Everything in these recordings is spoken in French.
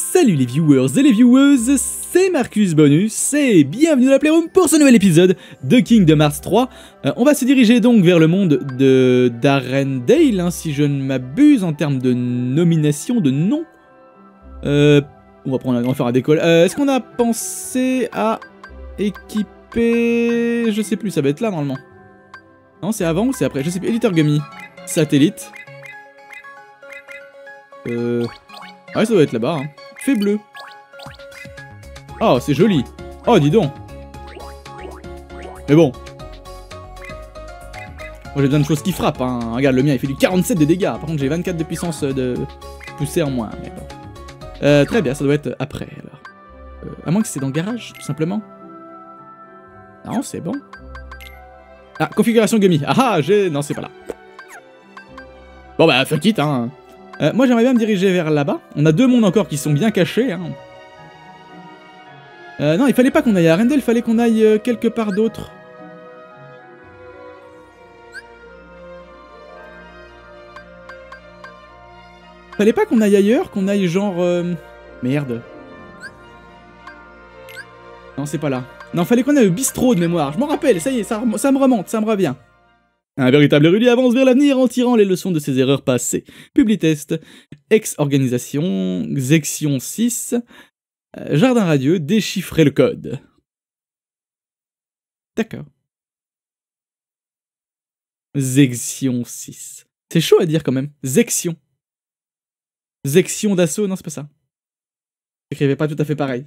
Salut les viewers et les vieweuses, c'est Marcus Bonus et bienvenue dans la Playroom pour ce nouvel épisode de Kingdom Hearts 3. Euh, on va se diriger donc vers le monde de d'Arendale, hein, si je ne m'abuse en termes de nomination, de nom. Euh, on va prendre, on va faire un décolle. Euh, Est-ce qu'on a pensé à équiper, je sais plus, ça va être là normalement. Non, c'est avant ou c'est après? Je sais plus. Editor Gummy, satellite. Euh, ouais, ça doit être là-bas. Hein. Fait bleu. Oh, c'est joli. Oh, dis donc. Mais bon. Moi, j'ai besoin de choses qui frappent. Hein. Regarde, le mien, il fait du 47 de dégâts. Par contre, j'ai 24 de puissance de poussée en moins. Euh, très bien, ça doit être après, alors. Euh, à moins que c'est dans le garage, tout simplement. Non, c'est bon. Ah, configuration gummy. Ah ah, j'ai... Non, c'est pas là. Bon bah, fuck it, hein. Euh, moi, j'aimerais bien me diriger vers là-bas. On a deux mondes encore qui sont bien cachés, hein. Euh, non, il fallait pas qu'on aille à Arendelle, il fallait qu'on aille euh, quelque part d'autre. Fallait pas qu'on aille ailleurs, qu'on aille genre... euh, Merde. Non, c'est pas là. Non, fallait qu'on aille au bistrot de mémoire. Je m'en rappelle, ça y est, ça me remonte, ça me revient. Un véritable érudit avance vers l'avenir en tirant les leçons de ses erreurs passées. Publitest, ex-organisation, section 6, euh, jardin radieux, déchiffrer le code. D'accord. Section 6. C'est chaud à dire quand même. Section. Section d'assaut, non, c'est pas ça. J'écrivais pas tout à fait pareil.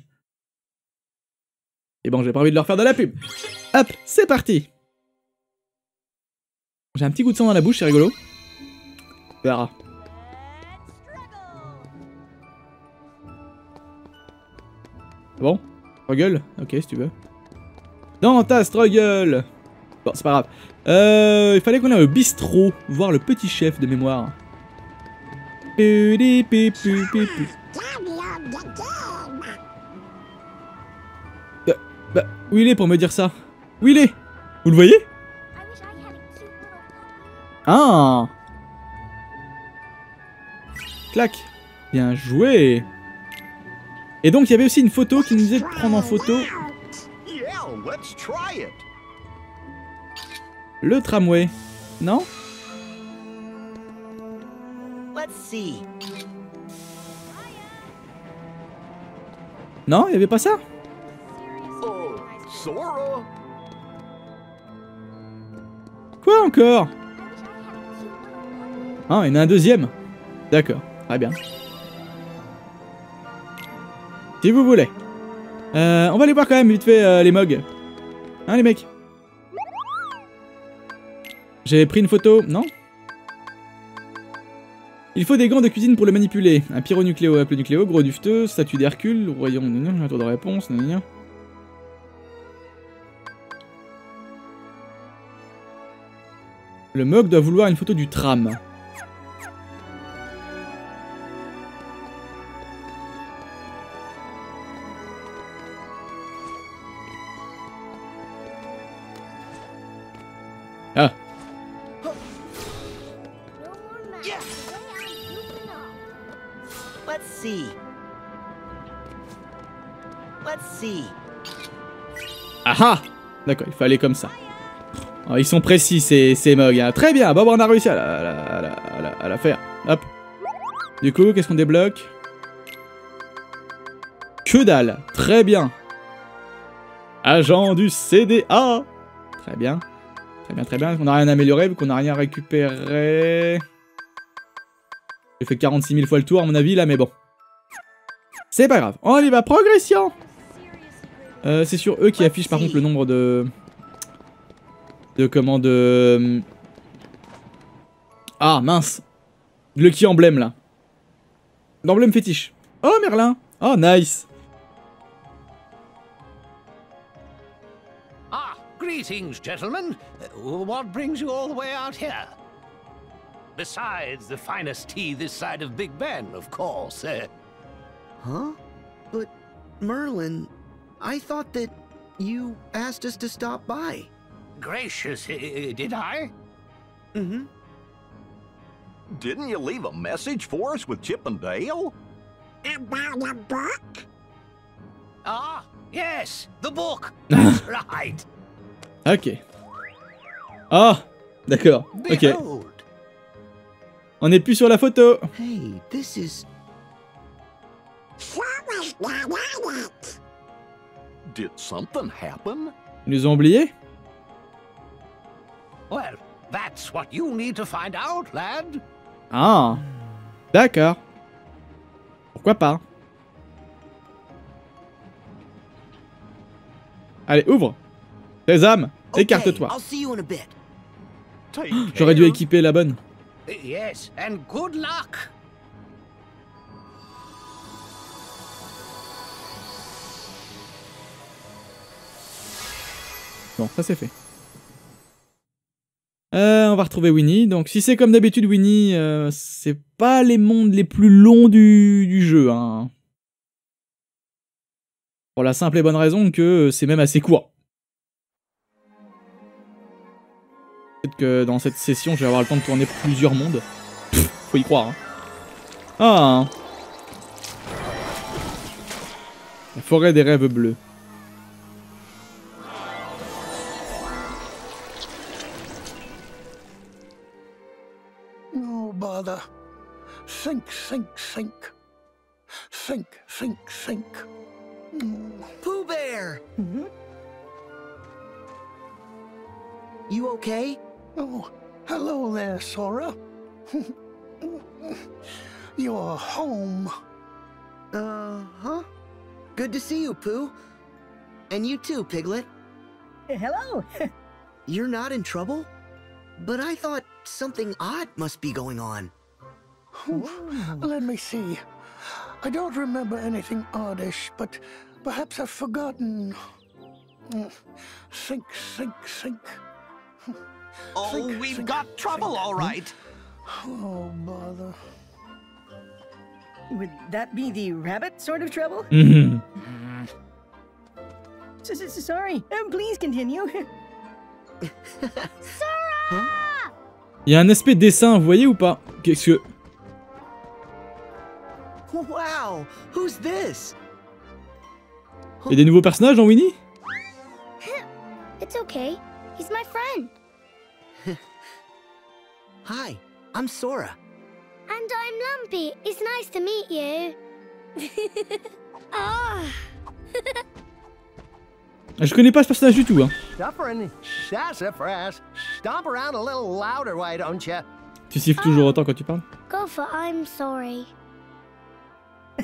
Et bon, j'ai pas envie de leur faire de la pub. Hop, c'est parti. J'ai un petit goût de sang dans la bouche, c'est rigolo. On verra. Bon, struggle? Ok, si tu veux. Dans ta struggle Bon, c'est pas grave. Euh, il fallait qu'on aille au bistrot, voir le petit chef de mémoire. Bah, bah, où il est pour me dire ça? Où il est? Vous le voyez? Ah Clac Bien joué Et donc il y avait aussi une photo qui nous disait de prendre en photo le tramway. Non? Let's see. Non, il y avait pas ça? Oh. Quoi encore? Ah, il y en a un deuxième. D'accord, très bien. Si vous voulez. Euh, on va aller voir quand même vite fait euh, les mugs. Hein les mecs? J'ai pris une photo, non? Il faut des gants de cuisine pour le manipuler. Un pyronucléo, un nucléo, gros dufteux, statue d'Hercule, royaume, un tour de réponse. Le mug doit vouloir une photo du tram. Ah ah D'accord, il fallait comme ça. Oh, ils sont précis ces, ces mugs. hein. Très bien, bon, on a réussi à la, à à à la faire. Hop. Du coup, qu'est-ce qu'on débloque? Que dalle Très bien. Agent du CDA Très bien. Très bien, très bien. On n'a rien amélioré vu qu'on n'a rien récupéré. J'ai fait 46 000 fois le tour à mon avis là, mais bon. C'est pas grave. On y va, progression Euh, C'est sur eux qui affichent par contre le nombre de... De comment de... Ah mince Lucky emblème là. L'emblème fétiche. Oh Merlin Oh nice Ah, greetings, gentlemen. Uh, What brings you all the way out here? Besides the finest tea this side of Big Ben, of course. Uh, Huh? But, Merlin, I thought that you asked us to stop by. gracious, did I? Mm hmm. Didn't you leave a message for us with Chip and Dale? About a book? Ah, yes, the book. That's right. Ok. Ah D'accord. Ok. On n'est plus sur la photo. Hey, this is. Did something happen? Ils nous ont oubliés? Well, that's what you need to find out, lad. Ah. D'accord. Pourquoi pas? Allez, ouvre Sésame, écarte-toi. I'll see you in a bit. Take J'aurais dû équiper la bonne. Yes, and good luck. Bon, ça c'est fait. Euh, on va retrouver Winnie. Donc, si c'est comme d'habitude, Winnie, euh, c'est pas les mondes les plus longs du, du jeu. Hein. Pour la simple et bonne raison que c'est même assez court. Peut-être que dans cette session, je vais avoir le temps de tourner plusieurs mondes. Faut y croire. hein. Ah La forêt des rêves bleus. No bother. Sink, sink, sink. Sink, sink, sink. Pooh Bear! Hmm. You okay? Oh, hello there, Sora. You're home. Uh huh. Good to see you, Pooh. And you too, Piglet. Hello. You're not in trouble? But I thought something odd must be going on. Let me see. I don't remember anything oddish, but perhaps I've forgotten. Mm. Sink, sink, sink. Oh, Think, we've think, got trouble, all right. Oh, bother. Would that be the rabbit sort of trouble? Mm-hmm. S- s- Sorry. Um, please continue. Il y a un aspect dessin, vous voyez ou pas? Qu'est-ce que... Wow! Who's this? Il y a des nouveaux personnages dans Winnie? It's okay. He's my friend. Hi, I'm Sora. And I'm Lumpy. It's nice to meet you. Ah, Je connais pas ce personnage du tout. Hein. Suffering sassafras. Stomp around a little louder, why don't you? Tu siffles toujours ah. autant quand tu parles go for I'm sorry.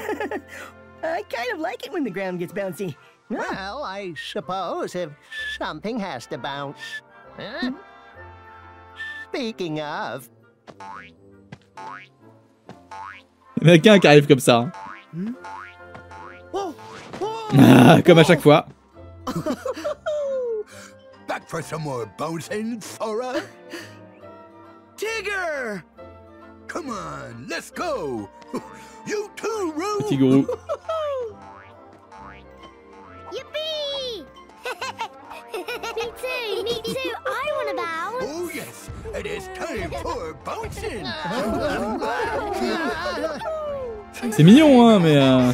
I kind of like it when the ground gets bouncy. No, Well, I suppose if something has to bounce. Huh? Speaking of, Il y en a qu'un qui arrive comme ça. hein. Hmm? Whoa! Whoa! Ah, comme à chaque fois. Back for some more bouncing, Sora? Tigger! Come on, let's go! You too, Roo! Petit gros. Yippee! me too, me too. I want to bounce. Oh yes, it is time for bouncing! C'est mignon, hein, mais... euh,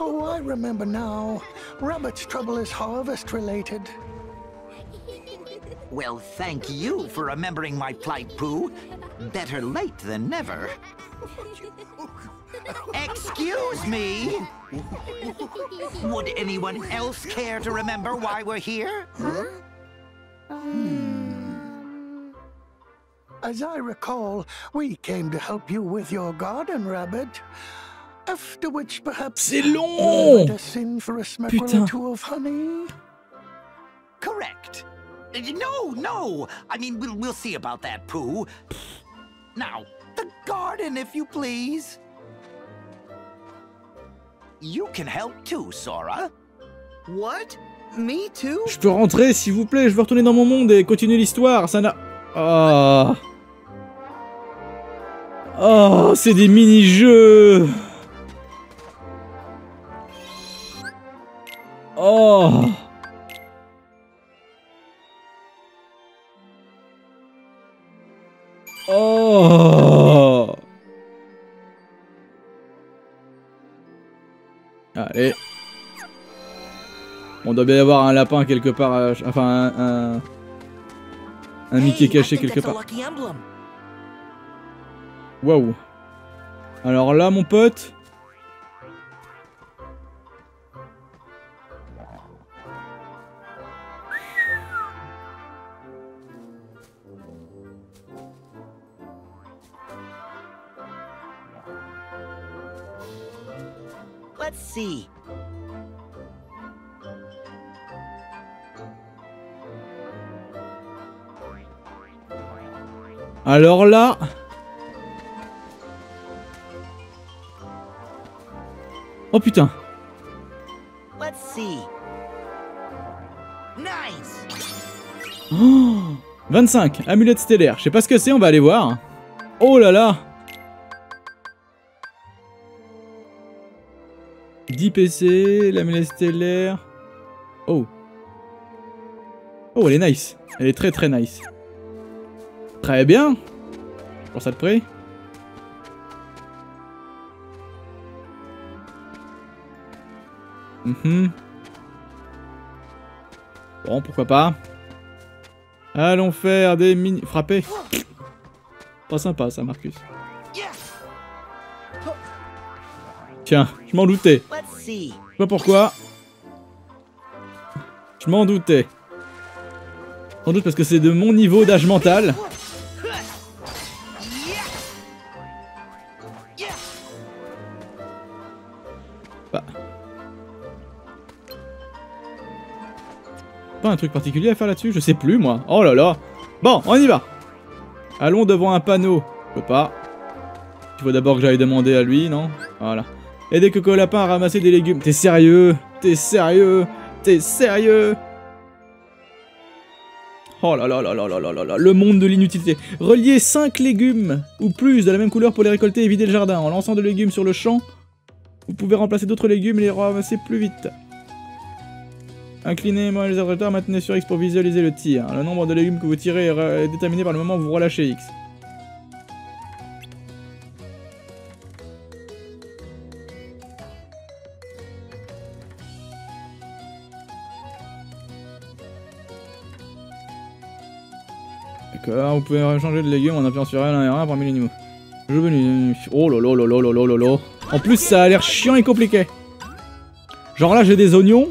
All would-be bouncers are welcome! Oh, I remember now. Rabbit's trouble is harvest related. well, thank you for remembering my plight, Pooh. Better late than never. Excuse me? Would anyone else care to remember why we're here? Hmm. As I recall, we came to help you with your garden, Rabbit. After which, perhaps C'est long Putain. or two of honey. Correct. No, no. I mean, we'll, we'll see about that, Pooh. Now, the garden, if you please. You can help too, Sora. What? Me too? Je peux rentrer, s'il vous plaît, je veux retourner dans mon monde et continuer l'histoire, ça n'a... Oh... Oh, c'est des mini-jeux Oh. Oh Allez. On doit bien y avoir un lapin quelque part, euh, enfin un, un, un Mickey caché quelque part. Waouh. Alors là mon pote see. Alors là. Oh putain. Let's see. Nice. Oh 25, amulette stellaire. Je sais pas ce que c'est, on va aller voir. Oh là là 10 PC, l'amulette stellaire. Oh. Oh, elle est nice. Elle est très très nice. Très bien. Pense ça de près. Mhm. Bon, pourquoi pas. Allons faire des mini... Frapper. Pas sympa ça, Marcus. Tiens, je m'en doutais. Je sais pas pourquoi. Je m'en doutais. Sans doute parce que c'est de mon niveau d'âge mental. Bah. Pas un truc particulier à faire là-dessus Je sais plus moi. Oh là là. Bon, on y va. Allons devant un panneau. Je peux pas. Il faut d'abord que j'aille demander à lui, non? Voilà aider Coco Lapin à ramasser des légumes. T'es sérieux T'es sérieux T'es sérieux Oh là là là là là là là là le monde de l'inutilité. Relier 5 légumes ou plus de la même couleur pour les récolter et vider le jardin. En lançant de légumes sur le champ, vous pouvez remplacer d'autres légumes et les ramasser plus vite. Inclinez moi les adversaires, maintenez sur X pour visualiser le tir. Le nombre de légumes que vous tirez est euh, déterminé par le moment où vous relâchez X. D'accord, vous pouvez changer de légumes en appuyant sur L1 R1 parmi les animaux. Je veux Oh lolo lolo lolo lolo. En plus, ça a l'air chiant et compliqué. Genre là, j'ai des oignons.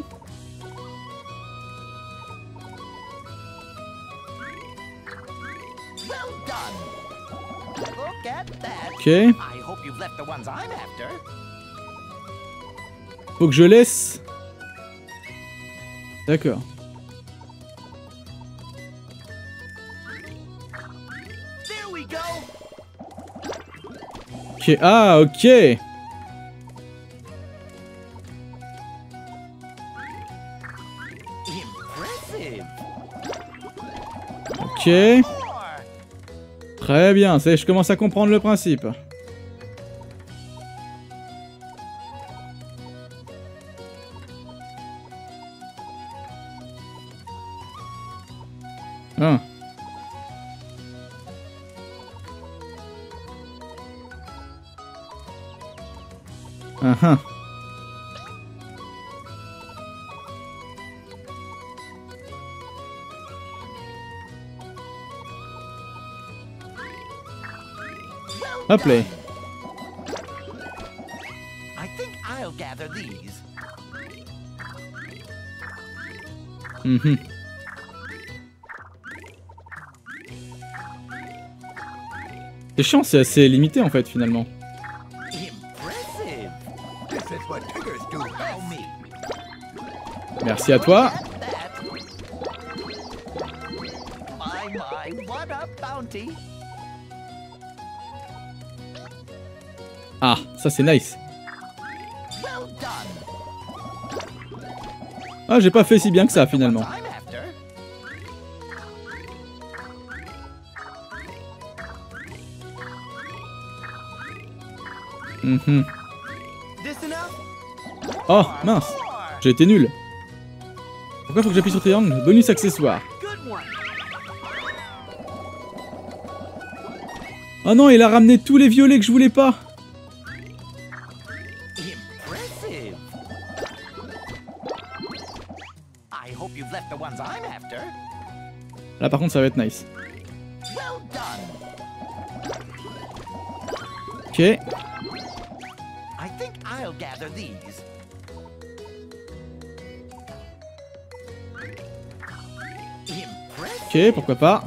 Ok. Faut que je laisse. D'accord. Ah, ok. Ok. Très bien, je commence à comprendre le principe. Hop là. Mm. C'est chiant, c'est assez limité en fait finalement. Merci à toi. Ça c'est nice. Ah, j'ai pas fait si bien que ça finalement. Oh, mince. J'ai été nul. Pourquoi faut que j'appuie sur triangle Bonus accessoire. Oh non, il a ramené tous les violets que je voulais pas. Là par contre ça va être nice. Ok. Ok, pourquoi pas.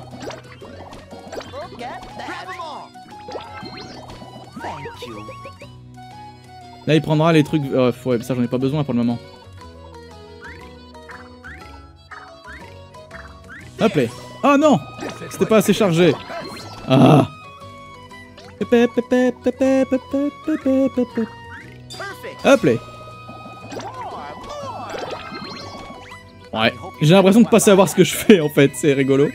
Là il prendra les trucs... euh, ouais, ça j'en ai pas besoin pour le moment. Hop là. Oh non C'était pas assez chargé. Ah. Hop là. Ouais. J'ai l'impression de pas savoir ce que je fais en fait, c'est rigolo.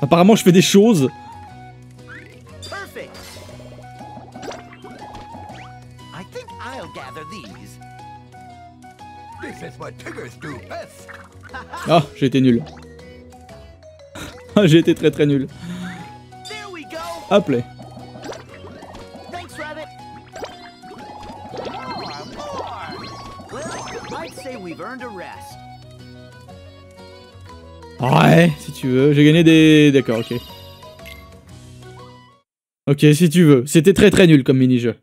Apparemment je fais des choses. J'ai été nul. Ah, j'ai été très très nul. There we go. Hop là. Thanks, Rabbit. More, more. Well, I'd say we've earned a rest. Ouais, si tu veux. J'ai gagné des... D'accord, ok. Ok, si tu veux. C'était très très nul comme mini-jeu.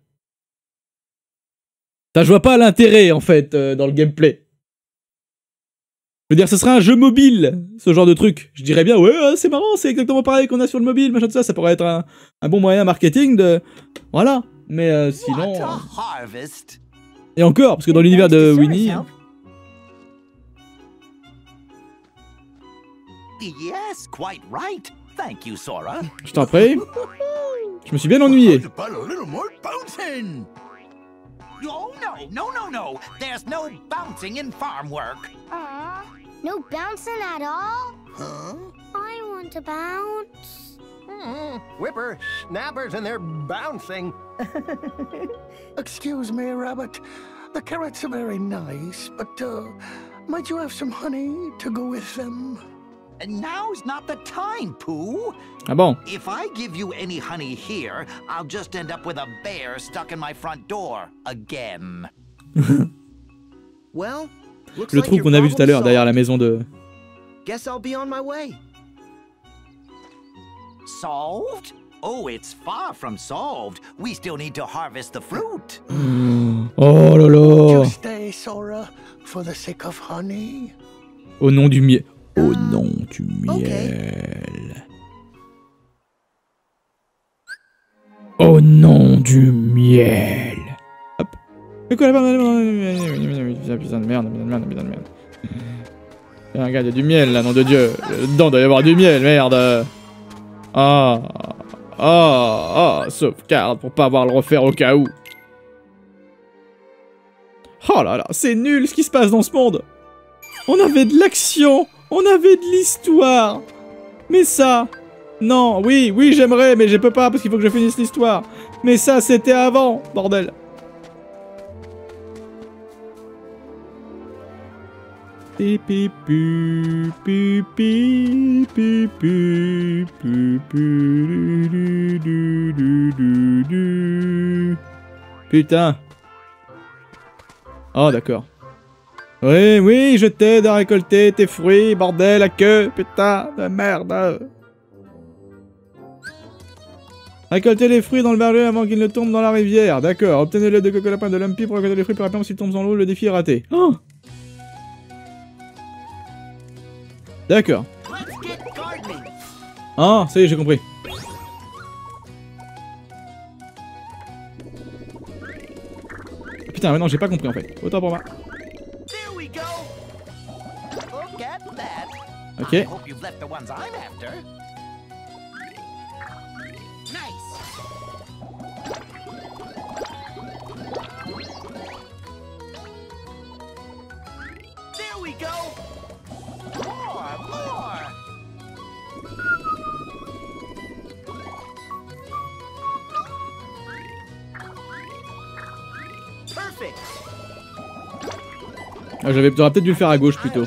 Ça, je vois pas l'intérêt, en fait, euh, dans le gameplay. Je veux dire, ce serait un jeu mobile, ce genre de truc. Je dirais bien, ouais, ouais, c'est marrant, c'est exactement pareil qu'on a sur le mobile, machin de ça. Ça pourrait être un, un bon moyen marketing de... Voilà. Mais euh, sinon... Euh. Et encore, parce que dans l'univers de Winnie... Yes, quite right. Thank you, Sora. Je t'en prie. Je me suis bien ennuyé. Oh, no, no, no, no. There's no bouncing in farm work. Aw, no bouncing at all? Huh? I want to bounce. Whipper, snappers, and they're bouncing. Excuse me, Rabbit. The carrots are very nice, but uh, might you have some honey to go with them? And now's not the time, Pooh. Ah bon If I give you any honey here, I'll just end up with a bear stuck in my front door again. Well, looks Le trou qu'on a vu tout à l'heure derrière la maison de... Guess I'll be on my way. Solved? Oh, it's far from solved. We still need to harvest the fruit. Oh là là stay, Sora, for the sake of honey. Au nom du miel. Au nom du miel. Au nom du miel. Putain de merde, putain de merde, putain de merde. Eh, Regarde, il y a du miel là, nom de Dieu. Dedans, doit y avoir du miel, merde. Ah. Ah. Ah. Sauvegarde pour pas avoir le refaire au cas où. Oh là là, c'est nul ce qui se passe dans ce monde. On avait de l'action, on avait de l'histoire. Mais ça, non, oui, oui, j'aimerais, mais je peux pas parce qu'il faut que je finisse l'histoire. Mais ça, c'était avant, bordel. Putain. Oh, d'accord. Oui, oui, je t'aide à récolter tes fruits, bordel, à queue, putain de merde. Récoltez les fruits dans le verger avant qu'ils ne tombent dans la rivière. D'accord, obtenez l'aide de Coco Lapin de Lumpy pour récolter les fruits plus rapidement s'ils tombent dans l'eau, le défi est raté. Oh D'accord. Ah, ça y est, j'ai compris. Putain, mais non, j'ai pas compris en fait. Autant pour moi. Ok. Ah, J'avais peut-être dû le faire à gauche plutôt.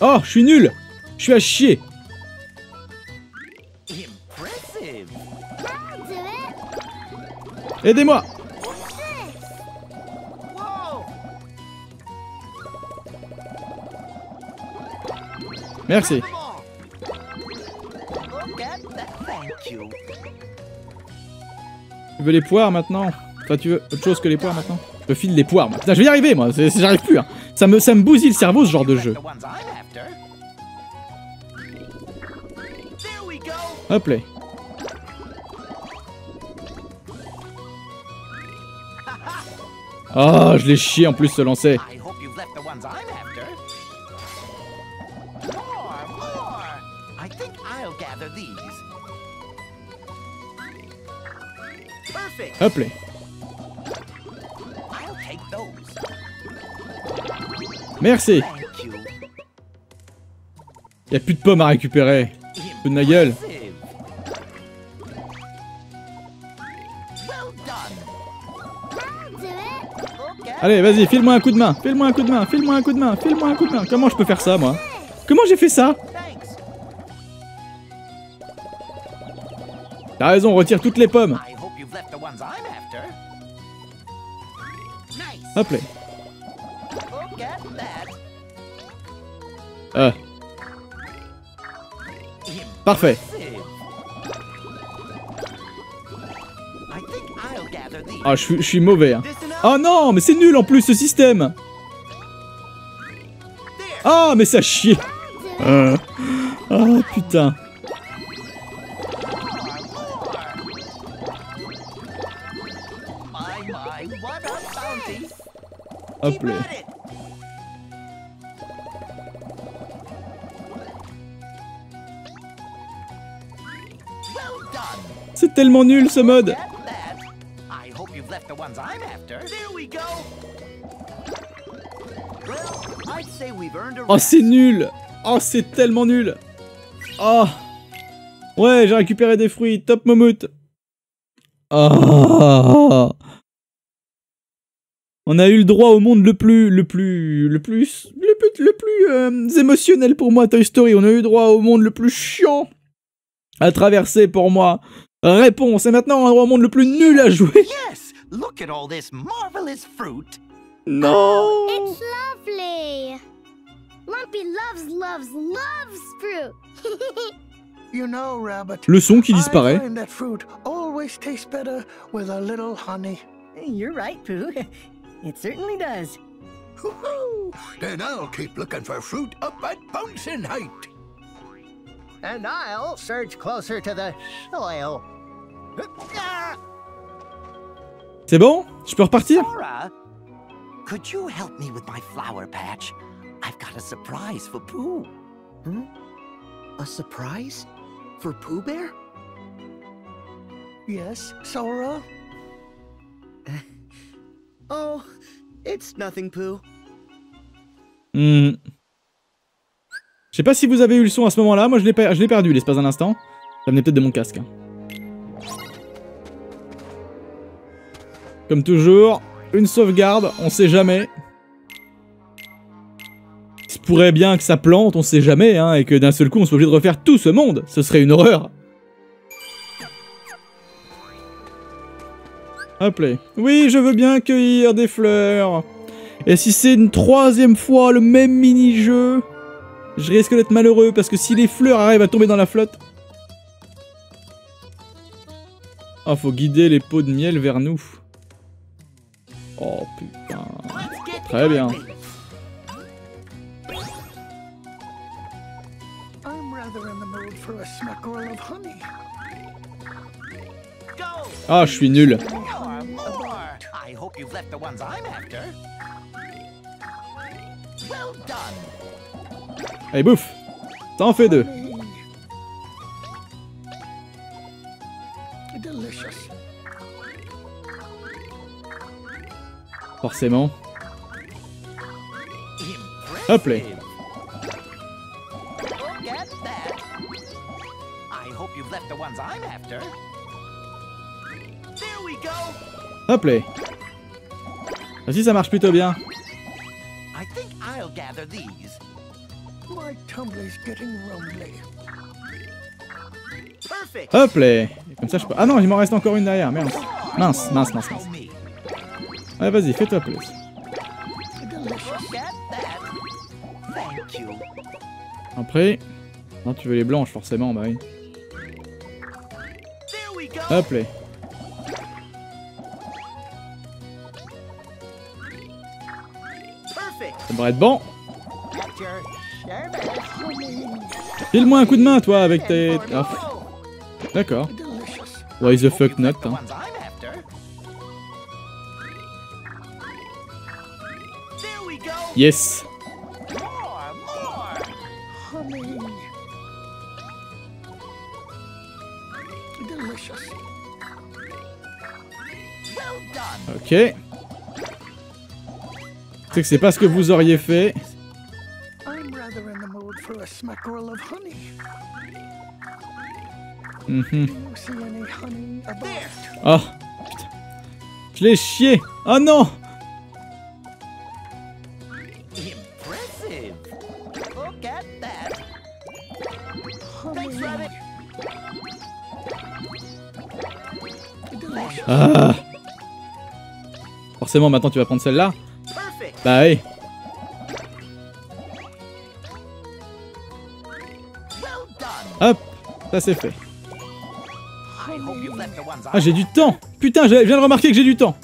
Oh, je suis nul Je suis à chier. Aidez-moi. Merci. Tu veux les poires maintenant Enfin, tu veux autre chose que les poires maintenant Je file les poires, moi. Je vais y arriver, moi. J'arrive plus. hein. Ça, me, ça me bousille le cerveau, ce genre de jeu. Hop là. Oh, je l'ai chié en plus se lancer. Hop là. Merci. Thank you. Y a plus de pommes à récupérer. Peu de ma gueule. Allez, vas-y, file-moi un coup de main. File-moi un coup de main. File-moi un coup de main. File-moi un coup de main. Comment je peux faire ça, moi? Comment j'ai fait ça? T'as raison, retire toutes les pommes. Ones I'm after. Hop là. That. Euh, parfait. Ah, je suis, je suis mauvais. Hein. Oh non, mais c'est nul en plus ce système. Ah, mais ça chie. Euh. Oh putain. Hop là. C'est tellement nul ce mode. Oh, c'est nul. Oh, c'est tellement nul. Oh. Ouais, j'ai récupéré des fruits. Top Momout. Oh. On a eu le droit au monde le plus, le plus, le plus, le plus, le plus euh, émotionnel pour moi, Toy Story. On a eu droit au monde le plus chiant à traverser pour moi. Réponse. Et maintenant, on a droit au monde le plus nul à jouer. Yes, look at all this marvelous fruit. Non. It's lovely. Lumpy loves, loves, loves fruit. You know, Rabbit. Le son qui I disparaît. find that fruit always tastes better with a little honey. You're right, Pooh. It certainly does. Woo-hoo! Then I'll keep looking for fruit up at Bouncing Height. And I'll surge closer to the soil. C'est bon Je peux repartir Sora, could you help me with my flower patch? I've got a surprise for Pooh. Hmm? A surprise? For Pooh Bear? Yes, Sora? Oh, it's nothing, Pooh. Hmm. Je sais pas si vous avez eu le son à ce moment-là. Moi, je l'ai per- perdu l'espace d'un instant. Ça venait peut-être de mon casque. hein. Comme toujours, une sauvegarde, on sait jamais. Il se pourrait bien que ça plante, on sait jamais, hein, et que d'un seul coup on soit obligé de refaire tout ce monde. Ce serait une horreur. Hop. Oui, je veux bien cueillir des fleurs. Et si c'est une troisième fois le même mini-jeu, je risque d'être malheureux parce que si les fleurs arrivent à tomber dans la flotte. Ah, faut guider les pots de miel vers nous. Oh putain. Très bien. I'm rather in the mood for a smackerel of honey. Ah, je suis nul. More, more. I hope you've left the ones I'm after. Well done. Allez, bouffe. Ça en fait deux. Forcément. Hop là. Hop là. Ah si, ça marche plutôt bien. Hop là Comme ça je peux... Ah non, il m'en reste encore une derrière, merde. Mince, mince, mince, mince. Ouais, vas-y, fais-toi plus. Après... Non, tu veux les blanches, forcément, bah oui. Hop là. Devrait être bon. File-moi un coup de main, toi, avec tes... Ah, D'accord. Why the fuck not, hein. Yes. Ok. C'est que c'est pas ce que vous auriez fait. I'm rather in the mood for a smackerel of honey. Mhm. Oh, putain. Je l'ai chié. Oh non Impressive. Look at that. Honey. Rabbit. Delicious. Ah Forcément, maintenant tu vas prendre celle-là. Bah oui. Hop, ça c'est fait. Ah, j'ai du temps Putain, je viens de remarquer que j'ai du temps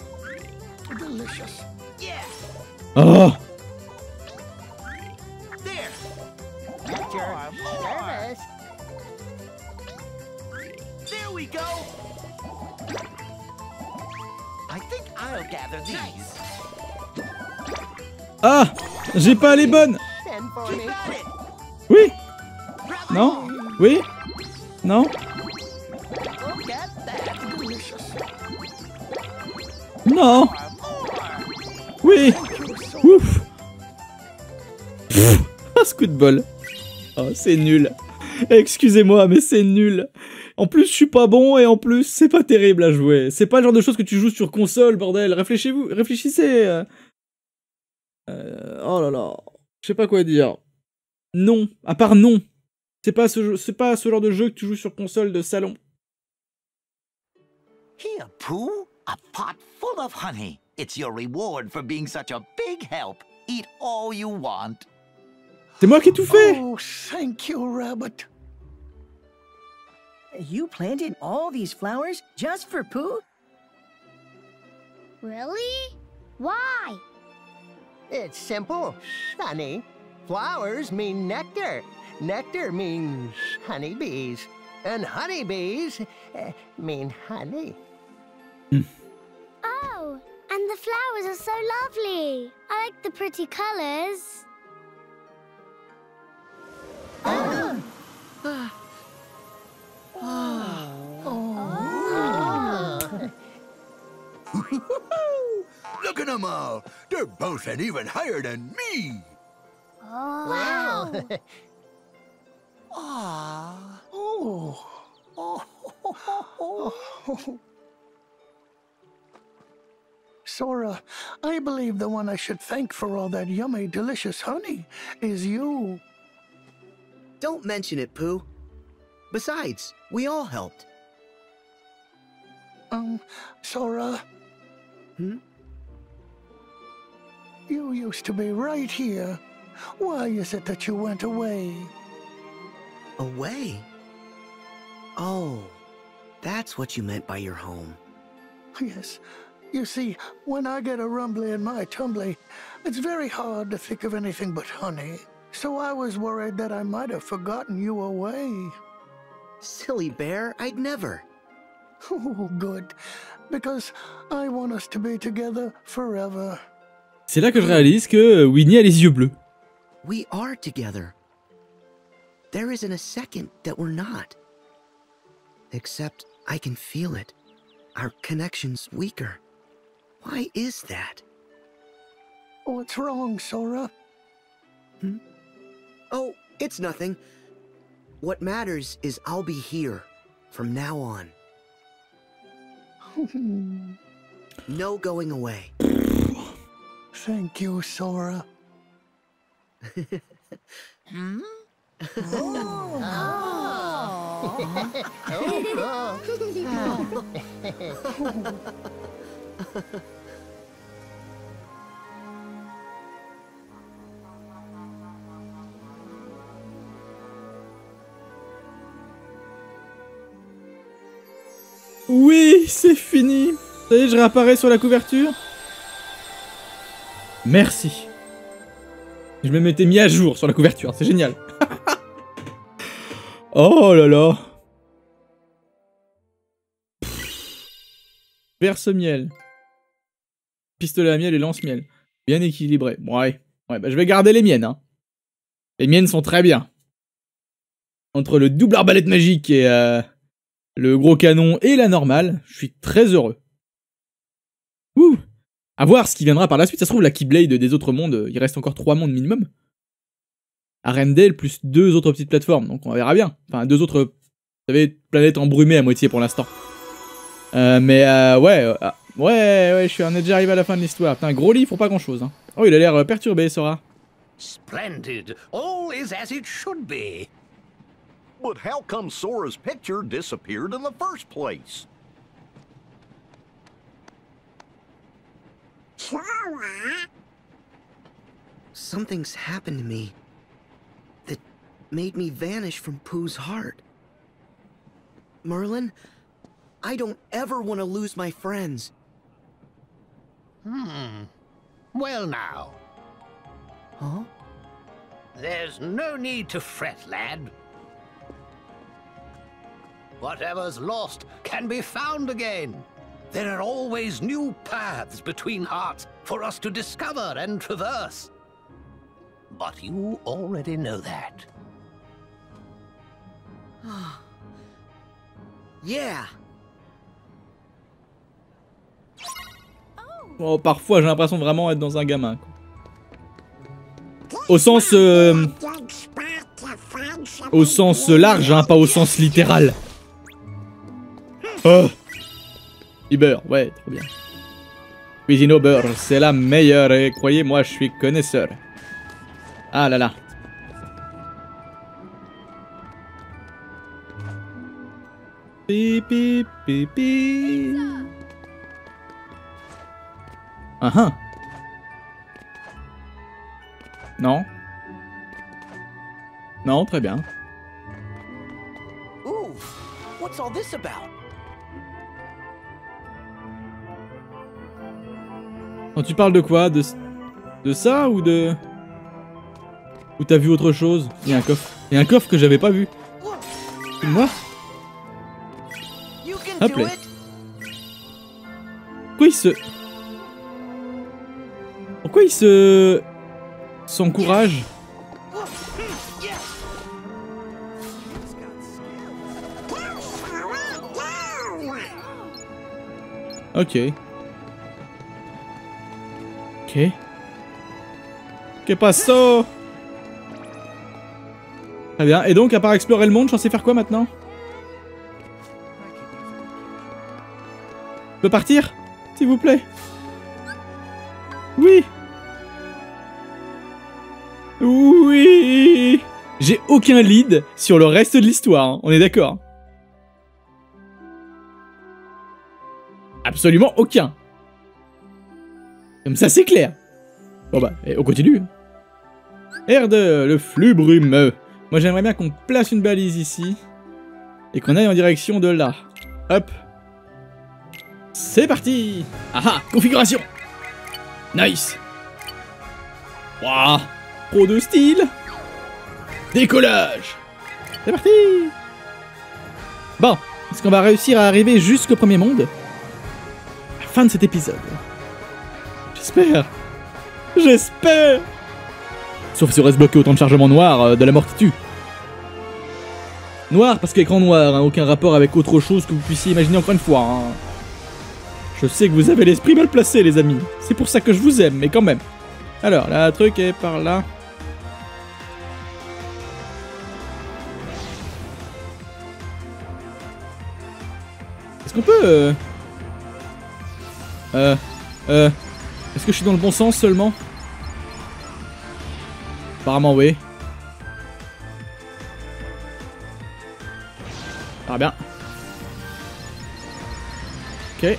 Pas les bonnes. Oui. Non. Oui. Non. Non. Oui. Ouf. Pff, Oh, c'est nul. Excusez-moi, mais c'est nul. En plus, je suis pas bon, et en plus, c'est pas terrible à jouer. C'est pas le genre de choses que tu joues sur console, bordel. Réfléchissez-vous, réfléchissez euh. Oh là là... Je sais pas quoi dire. Non, à part non. C'est pas ce c'est pas ce genre de jeu que tu joues sur console de salon. Here, Pooh, a pot full of honey. It's your reward for being such a big help. Eat all you want. C'est moi qui ai tout fait Oh, thank you, Rabbit. You planted all these flowers just for Pooh? Really? Why? It's simple, honey. Flowers mean nectar. Nectar means honeybees. And honeybees eh, mean honey. Oh, and the flowers are so lovely. I like the pretty colors. Look at them all. They're boasting even higher than me. Oh. Wow. Ah. Oh! Oh. Sora, I believe the one I should thank for all that yummy, delicious honey is you. Don't mention it, Pooh. Besides, we all helped. Um, Sora. Hmm? You used to be right here. Why is it that you went away? Away? Oh, that's what you meant by your home. Yes. You see, when I get a rumbly in my tumbly, it's very hard to think of anything but honey. So I was worried that I might have forgotten you away. Silly bear, I'd never. Oh, good. Because I want us to be together forever. C'est là que je réalise que Winnie a les yeux bleus. We are together. There isn't a second that we're not. Except I can feel it. Our connection's weaker. Why is that? What's wrong, Sora? Hmm? Oh, it's nothing. What matters is I'll be here from now on. No going away. Thank you, Sora. Hmm? Oui, c'est fini. Ça y est, je réapparais sur la couverture. Merci. Je me m'étais mis à jour sur la couverture, c'est génial. oh là là. Verse miel. Pistolet à miel et lance-miel. Bien équilibré. Ouais. Ouais, bah je vais garder les miennes, hein. Les miennes sont très bien. Entre le double arbalète magique et euh, le gros canon et la normale, je suis très heureux. À voir ce qui viendra par la suite. Ça se trouve, la Keyblade des autres mondes, il reste encore trois mondes minimum. Arendelle plus deux autres petites plateformes, donc on verra bien. Enfin, deux autres, vous savez, planètes embrumées à moitié pour l'instant. Euh, mais euh, ouais, euh, ah, ouais, ouais, je suis, on est déjà arrivé à la fin de l'histoire. Putain, gros livre pour pas grand chose. Hein. Oh, il a l'air euh, perturbé, Sora. Splendid. All is as it should be. But how come Sora's picture disappeared in the first place? Something's happened to me that made me vanish from Pooh's heart. Merlin, I don't ever want to lose my friends. Hmm. Well now, Huh? there's no need to fret, lad. Whatever's lost can be found again. There are always new paths between hearts for us to discover and traverse. But you already know that. Yeah. Oh, parfois, j'ai l'impression de vraiment être dans un gamin. quoi. Au sens... euh, au sens large, hein, pas au sens littéral. Oh Uber, ouais, trop bien. Cuisine au beurre, c'est la meilleure et croyez-moi, je suis connaisseur. Ah là là. Pipi, pipi. Ah ah. Non. Non, très bien. Ooh, what's all this about? Quand tu parles de quoi de, de ça ou de... Ou t'as vu autre chose? Il y a un coffre. Il y a un coffre que j'avais pas vu. Moi? You can Hop là. it. Pourquoi il se... Pourquoi il se... S'encourage? Ok. Ok. Que passo Très bien. Et donc, à part explorer le monde, je sais faire quoi maintenant? Je peux partir S'il vous plaît? Oui. Oui. J'ai aucun lead sur le reste de l'histoire, on est d'accord? Absolument aucun Comme ça c'est clair. Bon bah, on continue. R2, le flux brumeux. Moi j'aimerais bien qu'on place une balise ici, et qu'on aille en direction de là. Hop. C'est parti. Ah ah Configuration. Nice. Waouh Trop de style. Décollage. C'est parti. Bon, est-ce qu'on va réussir à arriver jusqu'au premier monde? Fin de cet épisode. J'espère J'espère Sauf si on reste bloqué autant de chargements noirs euh, de la mort qui tue. Noir parce qu'écran noir, hein, aucun rapport avec autre chose que vous puissiez imaginer encore une fois. hein. Je sais que vous avez l'esprit mal placé les amis, c'est pour ça que je vous aime, mais quand même. Alors, la truc est par là. Est-ce qu'on peut... Euh... Euh... euh, Est-ce que je suis dans le bon sens seulement Apparemment, oui. Ah bien. Ok.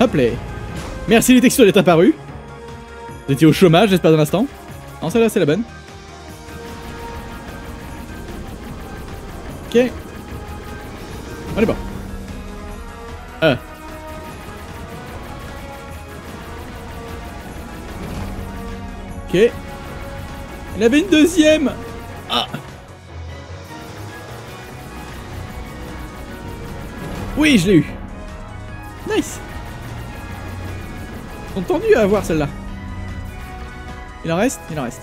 Hop là. Merci les textures d'être apparus. Vous étiez au chômage, j'espère d'un instant. Non, celle-là, c'est la bonne. Ok. On est bon. Euh. Il avait une deuxième Ah Oui, je l'ai eu Nice tendus à avoir celle-là. Il en reste Il en reste.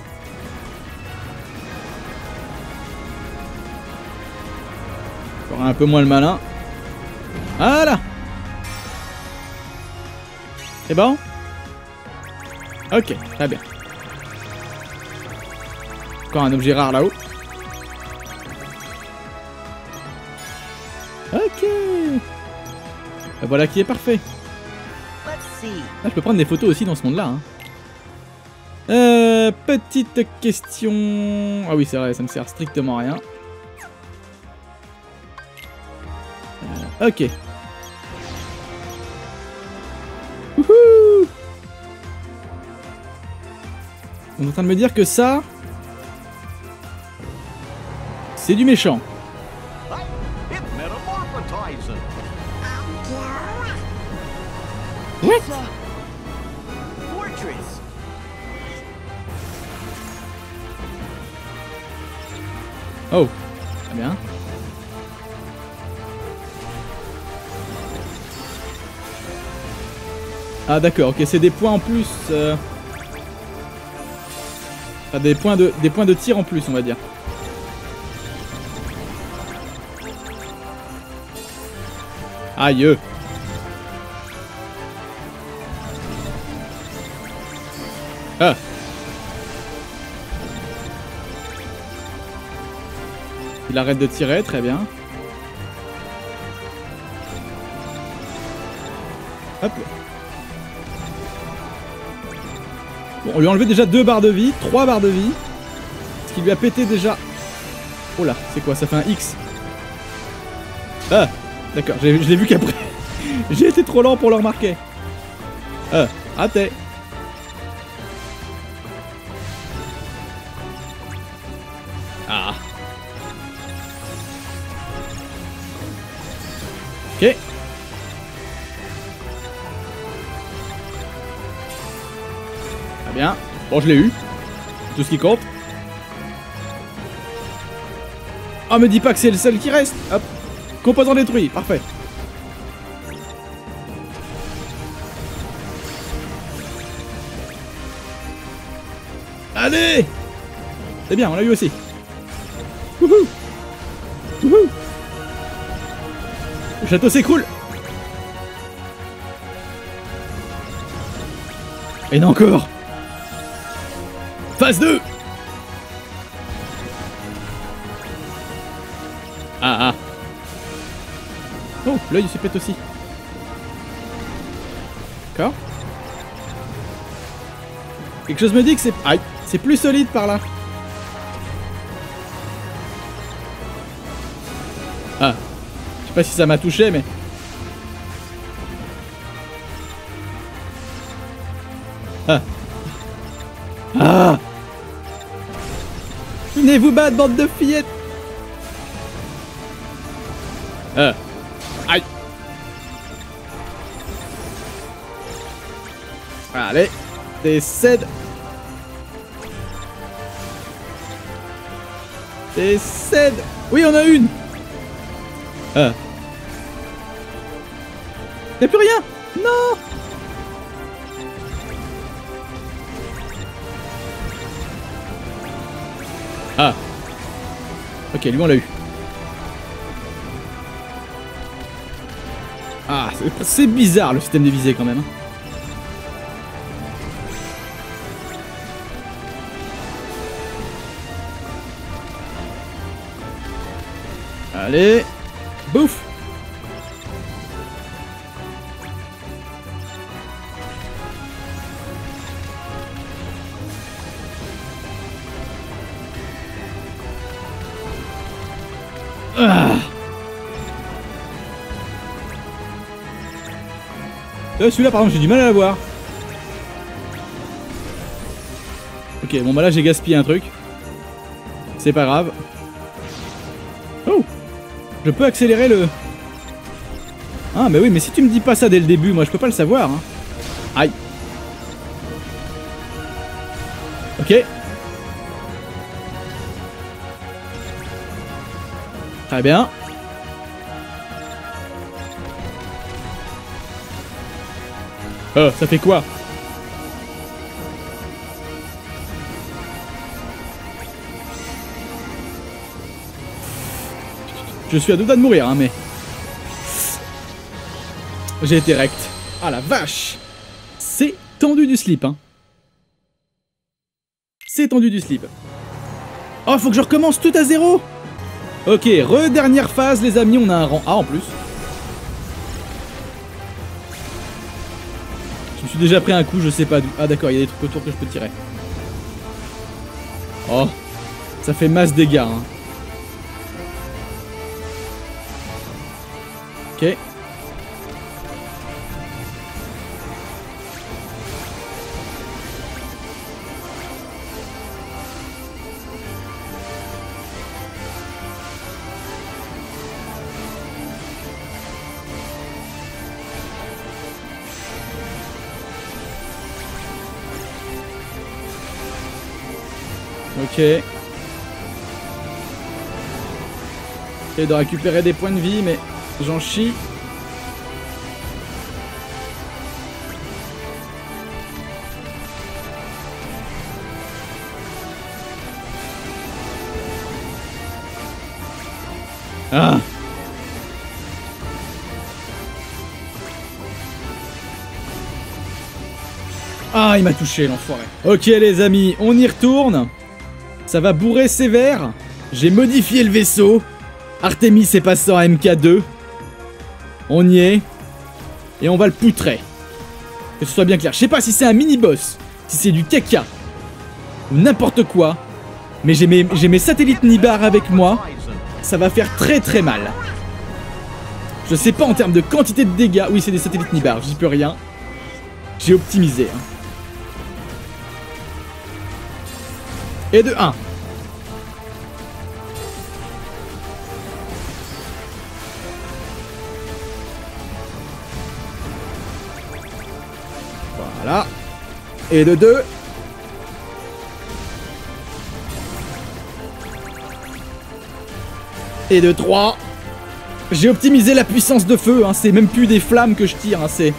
Encore un peu moins le malin. Voilà C'est bon? Ok, très bien. Encore un objet rare là-haut. Ok Et Voilà qui est parfait. See. Ah, je peux prendre des photos aussi dans ce monde-là. hein. Euh, petite question... Ah oui, c'est vrai, ça me sert strictement à rien. Euh, ok. Wouhou On est en train de me dire que ça... C'est du méchant. What? Oh, très bien. Ah d'accord, ok, c'est des points en plus. euh. Enfin, des points de des points de tir en plus, on va dire. Aïe. Ah. Il arrête de tirer, très bien. Hop. Bon, on lui a enlevé déjà deux barres de vie, trois barres de vie. Ce qui lui a pété déjà. Oh là, c'est quoi? Ça fait un X. Ah, d'accord, je l'ai vu qu'après. J'ai été trop lent pour le remarquer. Ah, raté. Ah. Ok. Très bien. Bon, je l'ai eu. Tout ce qui compte. Oh, me dis pas que c'est le seul qui reste. Hop. Composant détruit. Parfait. Allez C'est bien, on l'a eu aussi. Wouhou Wouhou Le château s'écroule Et non encore Phase 2 l'œil se pète aussi. D'accord Quelque chose me dit que c'est... Aïe C'est plus solide par là. Ah. Je sais pas si ça m'a touché, mais... Ah. Ah Venez vous battre, bande de fillettes Ah. Allez Décède Décède Oui, on a une Ah. Y'a plus rien Non Ah. Ok, lui on l'a eu. Ah, c'est- c'est bizarre le système de visée quand même. Allez Bouffe ah euh, Celui-là par exemple j'ai du mal à l'avoir. Ok bon bah là j'ai gaspillé un truc. C'est pas grave. Je peux accélérer le... Ah mais oui, mais si tu me dis pas ça dès le début, moi je peux pas le savoir. Hein. Aïe. Ok. Très bien. Oh, ça fait quoi? Je suis à deux doigts de mourir, hein, mais... J'ai été rect. Ah la vache C'est tendu du slip, hein. C'est tendu du slip. Oh, faut que je recommence tout à zéro Ok, re-dernière phase, les amis, on a un rang A en plus. Je me suis déjà pris un coup, je sais pas d'où. Ah d'accord, il y a des trucs autour que je peux tirer. Oh, ça fait masse dégâts, hein. Ok. Ok. J'essaie de récupérer des points de vie, mais j'en chie. Ah Ah, il m'a touché, l'enfoiré. Ok, les amis, on y retourne. Ça va bourrer sévère. J'ai modifié le vaisseau. Artemis est passé en MK2. On y est. Et on va le poutrer. Que ce soit bien clair. Je sais pas si c'est un mini-boss, si c'est du caca, ou n'importe quoi. Mais j'ai mes, satellites Nibar avec moi. Ça va faire très très mal. Je sais pas en termes de quantité de dégâts. Oui, c'est des satellites Nibar, j'y peux rien. J'ai optimisé. hein. Et de 1. Et de 2. Et de 3. J'ai optimisé la puissance de feu, hein. c'est même plus des flammes que je tire, hein. c'est...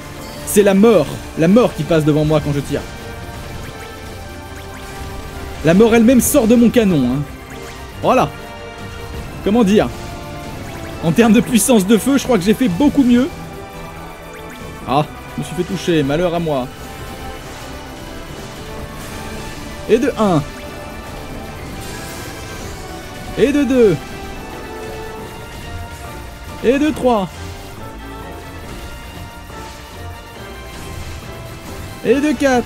C'est la mort, la mort qui passe devant moi quand je tire. La mort elle-même sort de mon canon. Hein. Voilà. Comment dire? En termes de puissance de feu, je crois que j'ai fait beaucoup mieux. Ah, je me suis fait toucher, malheur à moi. Et de 1. Et de 2. Et de 3. Et de 4.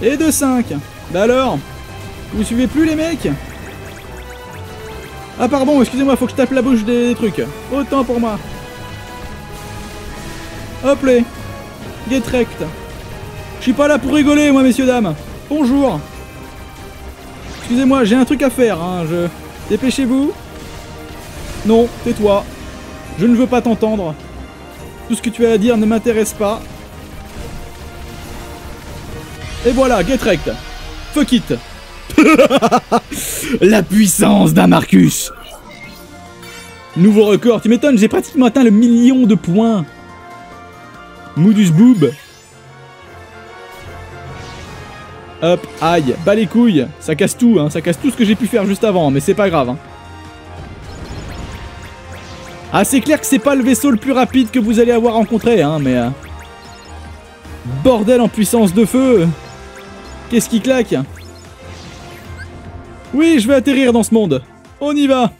Et de 5. Bah alors Vous suivez plus les mecs? Ah pardon, excusez-moi, faut que je tape la bouche des, trucs. Autant pour moi. Hop les Get wrecked. Je suis pas là pour rigoler, moi, messieurs, dames. Bonjour. Excusez-moi, j'ai un truc à faire, hein, je... Dépêchez-vous. Non, tais-toi. Je ne veux pas t'entendre. Tout ce que tu as à dire ne m'intéresse pas. Et voilà, get wrecked. Fuck it. La puissance d'un Marcus. Nouveau record, tu m'étonnes, j'ai pratiquement atteint le million de points. Moodus Boob. Hop, aïe, bas les couilles. Ça casse tout, hein, ça casse tout ce que j'ai pu faire juste avant, mais c'est pas grave. Hein. Ah, c'est clair que c'est pas le vaisseau le plus rapide que vous allez avoir rencontré, hein, mais... euh, Bordel en puissance de feu Qu'est-ce qui claque? Oui, je vais atterrir dans ce monde On y va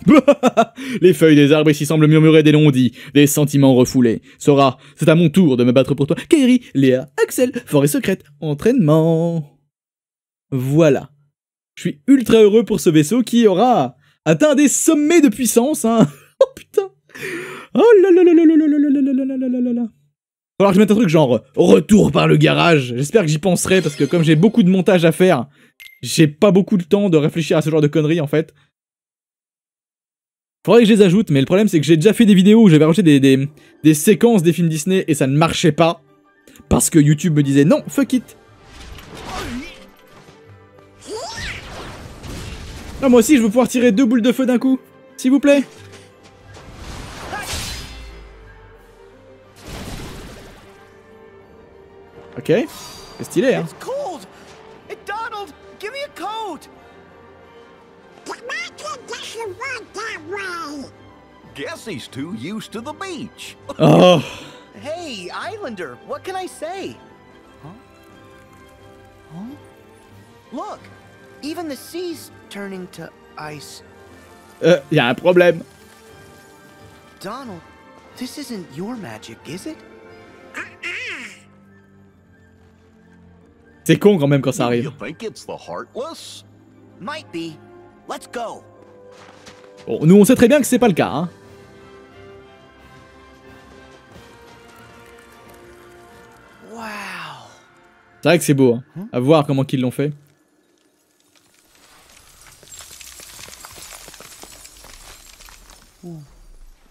Les feuilles des arbres ici semblent murmurer des non-dits, des sentiments refoulés. Sora, c'est à mon tour de me battre pour toi. Kairi, Léa, Axel, forêt secrète, entraînement. Voilà. Je suis ultra heureux pour ce vaisseau qui aura atteint des sommets de puissance. Hein. Oh putain. Oh là là là là là là là là là là là là là. Falloir que je mette un truc genre retour par le garage. J'espère que j'y penserai parce que comme j'ai beaucoup de montage à faire, j'ai pas beaucoup de temps de réfléchir à ce genre de conneries en fait. Faudrait que je les ajoute, mais le problème c'est que j'ai déjà fait des vidéos où j'avais rajouté des, des, des séquences des films Disney et ça ne marchait pas. Parce que YouTube me disait non, fuck it. Ah, moi aussi je veux pouvoir tirer deux boules de feu d'un coup. S'il vous plaît. Ok. C'est stylé, hein. He's too used to the beach. Oh. Hey, Islander, what can I say? Huh? Huh? Look, even the sea's turning to ice. Euh, y a un problème. Donald, this isn't your magic, is it? C'est con quand même quand ça arrive. You think it's the Heartless? Might be. Let's go. Bon, nous on sait très bien que c'est pas le cas, hein. C'est vrai que c'est beau, hein. À voir comment qu'ils l'ont fait.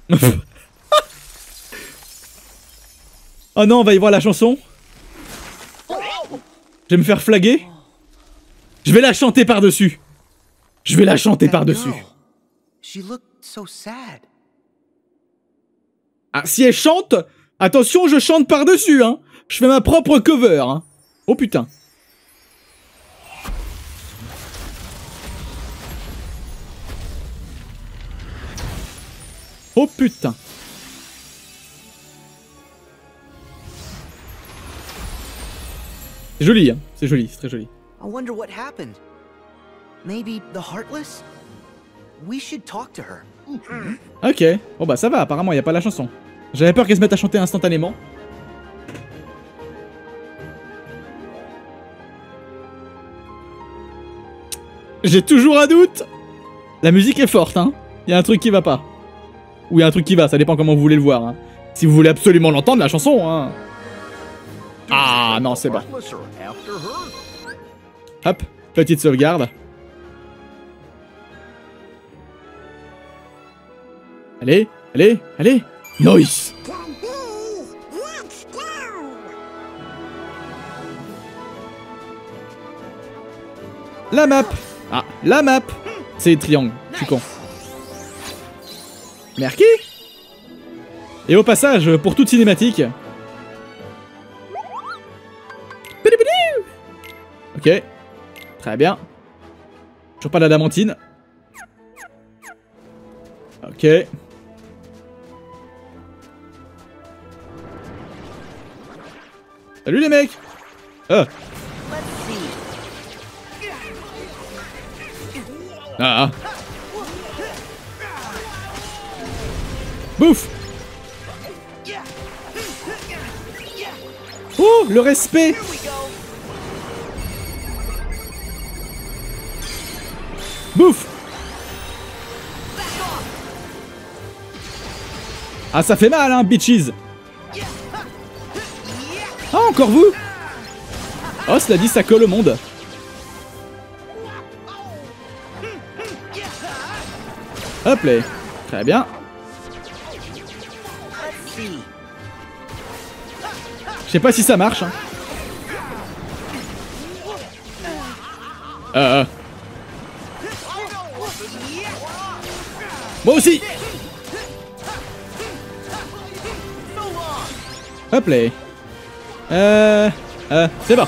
oh non, on va y voir la chanson. Je vais me faire flaguer. Je vais la chanter par-dessus. Je vais la chanter par-dessus. Ah, si elle chante, attention, je chante par-dessus, hein. Je fais ma propre cover, hein. Oh putain. Oh putain. C'est joli, hein. C'est joli, c'est très joli. I wonder what happened. Maybe the Heartless? We should talk to her. Ok. Bon bah ça va, apparemment, il a pas la chanson. J'avais peur qu'elle se mette à chanter instantanément. J'ai toujours un doute La musique est forte, hein. Il y a un truc qui va pas. Ou il y a un truc qui va, ça dépend comment vous voulez le voir. Hein. Si vous voulez absolument l'entendre, la chanson, hein. Ah non, c'est bon. Hop, petite sauvegarde. Allez, allez, allez Nice La map Ah, la map C'est triangle, je suis con. Merci Et au passage, pour toute cinématique... Ok. Très bien. Toujours pas d'adamantine. Ok. Salut les mecs Ah Ah Bouffe Oh, le respect. Bouffe Ah, ça fait mal, hein, bitches. Ah, encore vous. Oh, cela dit, ça colle au monde. Hop là. Très bien. Je sais pas si ça marche. Hein. Euh. Moi aussi Hop là. Euh... Euh... C'est bon.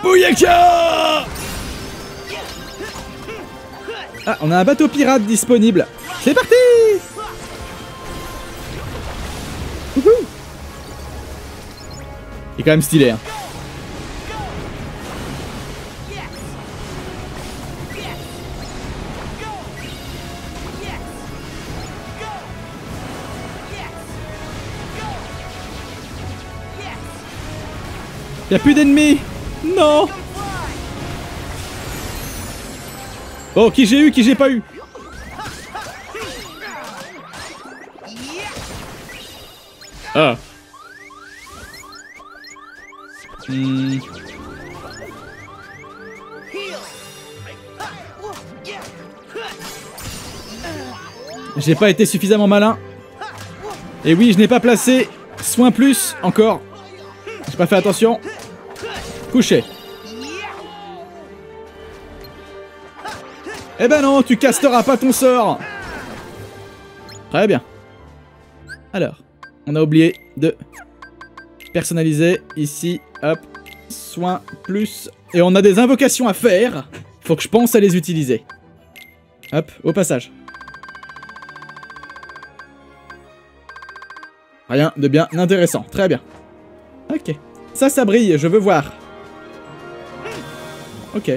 Bouyaka Ah, on a un bateau pirate disponible. C'est parti Wouhou Il est quand même stylé, hein. Y'a plus d'ennemis? Non Oh, qui j'ai eu, qui j'ai pas eu Ah. Hmm. J'ai pas été suffisamment malin. Et oui, je n'ai pas placé soin plus encore. J'ai pas fait attention. Couché. Eh ben non, tu casteras pas ton sort. Très bien. Alors, on a oublié de personnaliser ici. Hop, soin plus. Et on a des invocations à faire. Faut que je pense à les utiliser. Hop, au passage. Rien de bien intéressant. Très bien. Ok. Ça, ça brille. Je veux voir. Ok.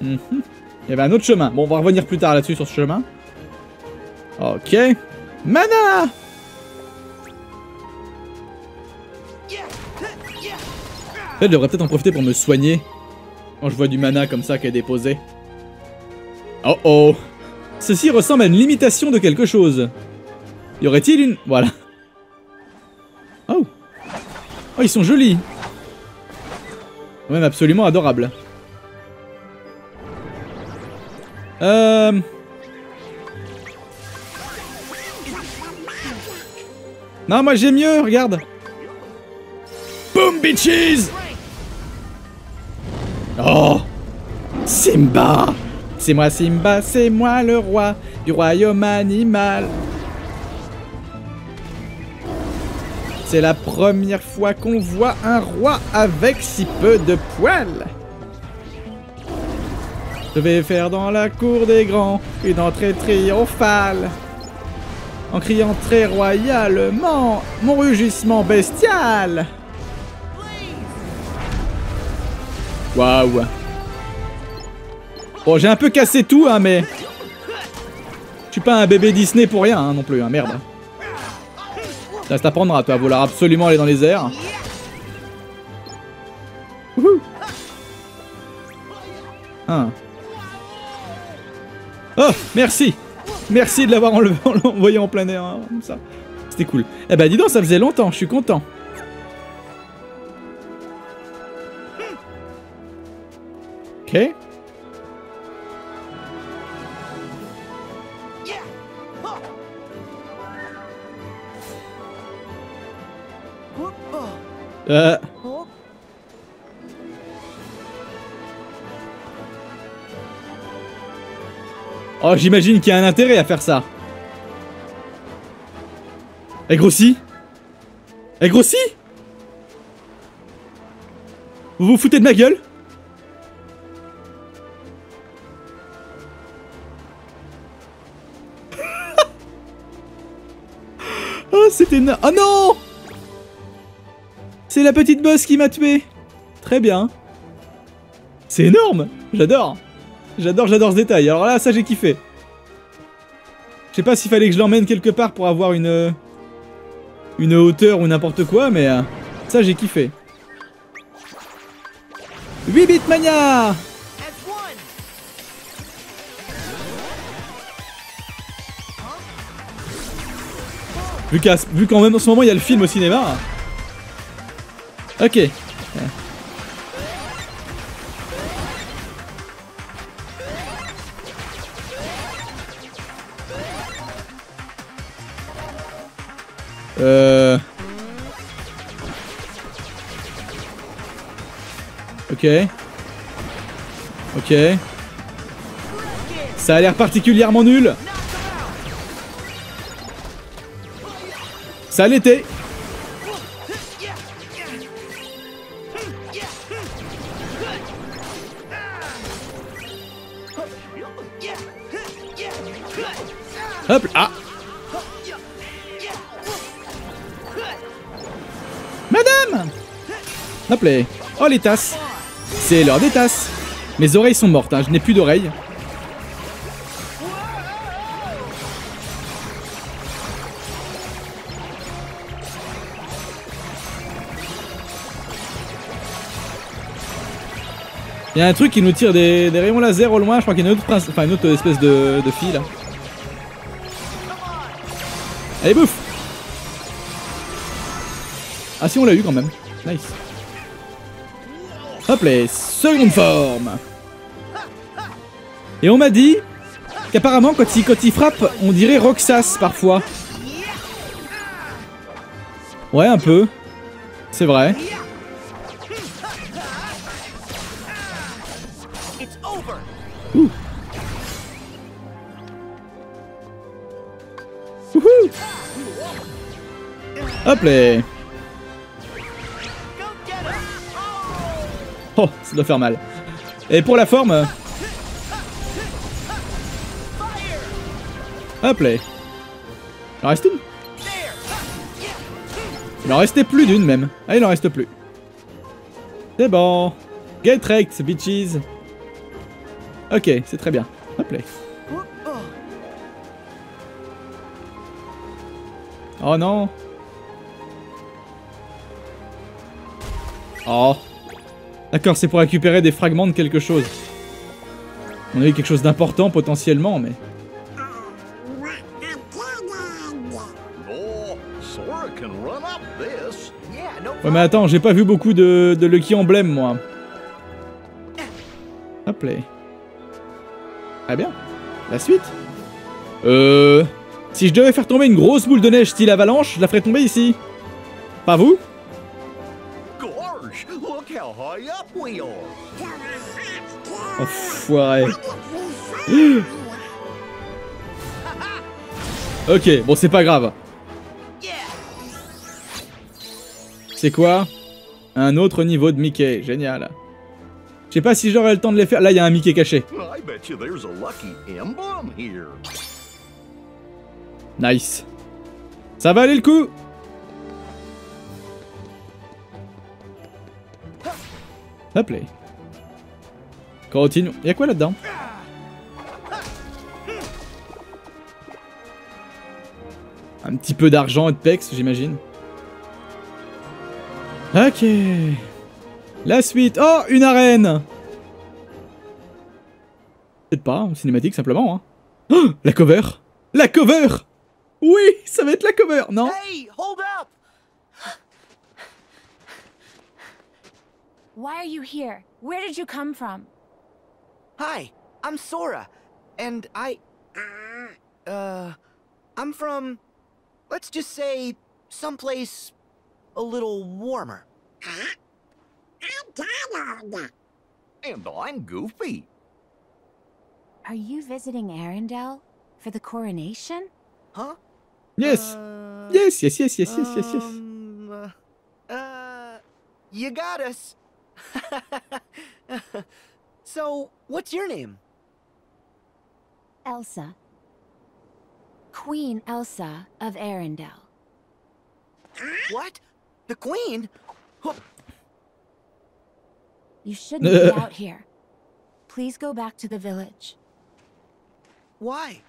Il y avait un autre chemin. Bon, on va revenir plus tard là-dessus sur ce chemin. Ok. Mana En fait, je devrais peut-être en profiter pour me soigner. Quand je vois du mana comme ça qui est déposé. Oh oh Ceci ressemble à une limitation de quelque chose. Y aurait-il une... Voilà. Oh Oh, ils sont jolis Même absolument adorables. Euh... Non, moi j'ai mieux, regarde Boom, bitches Oh Simba C'est moi Simba, c'est moi le roi du royaume animal. C'est la première fois qu'on voit un roi avec si peu de poils. Je vais faire dans la cour des grands une entrée triomphale. En criant très royalement mon rugissement bestial. Waouh. Bon, j'ai un peu cassé tout, hein, mais... Je suis pas un bébé Disney pour rien, hein, non plus, hein, merde. Ça t'apprendra, toi, à vouloir absolument aller dans les airs. Wouhou. Ah. Oh, merci Merci de l'avoir enlevé, envoyé en plein air, hein, comme ça. C'était cool. Eh ben dis donc, ça faisait longtemps, je suis content. Ok. Euh... Oh, j'imagine qu'il y a un intérêt à faire ça. Elle grossit. Elle grossit. Vous vous foutez de ma gueule? Oh, c'était... Oh non! C'est la petite boss qui m'a tué. Très bien. C'est énorme. J'adore J'adore, j'adore ce détail. Alors là, ça j'ai kiffé. Je sais pas s'il fallait que je l'emmène quelque part pour avoir une... Une hauteur ou n'importe quoi, mais... Euh, ça j'ai kiffé. 8 bit mania Vu qu'en même en ce moment il y a le film au cinéma. Ok. Ok. Ça a l'air particulièrement nul. Ça l'était. Hop Ah Madame Hop là Oh les tasses c'est l'heure des tasses Mes oreilles sont mortes, hein. je n'ai plus d'oreilles. Il y a un truc qui nous tire des, rayons laser au loin, je crois qu'il y a une autre, enfin, une autre espèce de, de fille là. Allez bouffe Ah si on l'a eu quand même, nice. Hop les seconde forme Et on m'a dit qu'apparemment quand il, frappe, on dirait Roxas parfois. Ouais, un peu. C'est vrai. Ouh. Hop les Oh, ça doit faire mal. Et pour la forme... Hop les Il en reste une Il en restait plus d'une même. Ah, il en reste plus. C'est bon. Get wrecked, bitches. Ok, c'est très bien. Hop là. Oh non. Oh. D'accord, c'est pour récupérer des fragments de quelque chose. On a eu quelque chose d'important potentiellement, mais... Oh, Sora can run up this. Yeah, no Ouais mais attends, j'ai pas vu beaucoup de, de Lucky Emblem moi. Hop là. Très bien. La suite Euh... Si je devais faire tomber une grosse boule de neige style avalanche, je la ferais tomber ici. Pas vous? Enfoiré. ok, bon c'est pas grave. C'est quoi? Un autre niveau de Mickey, génial. Je sais pas si j'aurai le temps de les faire. Là, il y a un Mickey caché. Nice. Ça va aller le coup? Hop là. Continue. Y'a quoi là-dedans? Un petit peu d'argent et de pex, j'imagine. Ok. La suite. Oh, une arène Peut-être pas, une cinématique simplement. Hein. Oh, la cover La cover Oui, ça va être la cover, non? Hey! Why are you here? Where did you come from? Hi, I'm Sora, and I. Uh. I'm from. Let's just say. someplace. a little warmer. I'm Donald. And I'm Goofy. Are you visiting Arendelle for the coronation? Huh? Yes Yes, yes, yes, yes, yes, yes, yes. Um, uh, uh, you got us. so, what's your name? Elsa. Queen Elsa of Arendelle. What? The Queen? You shouldn't be out here. Please go back to the village. Why?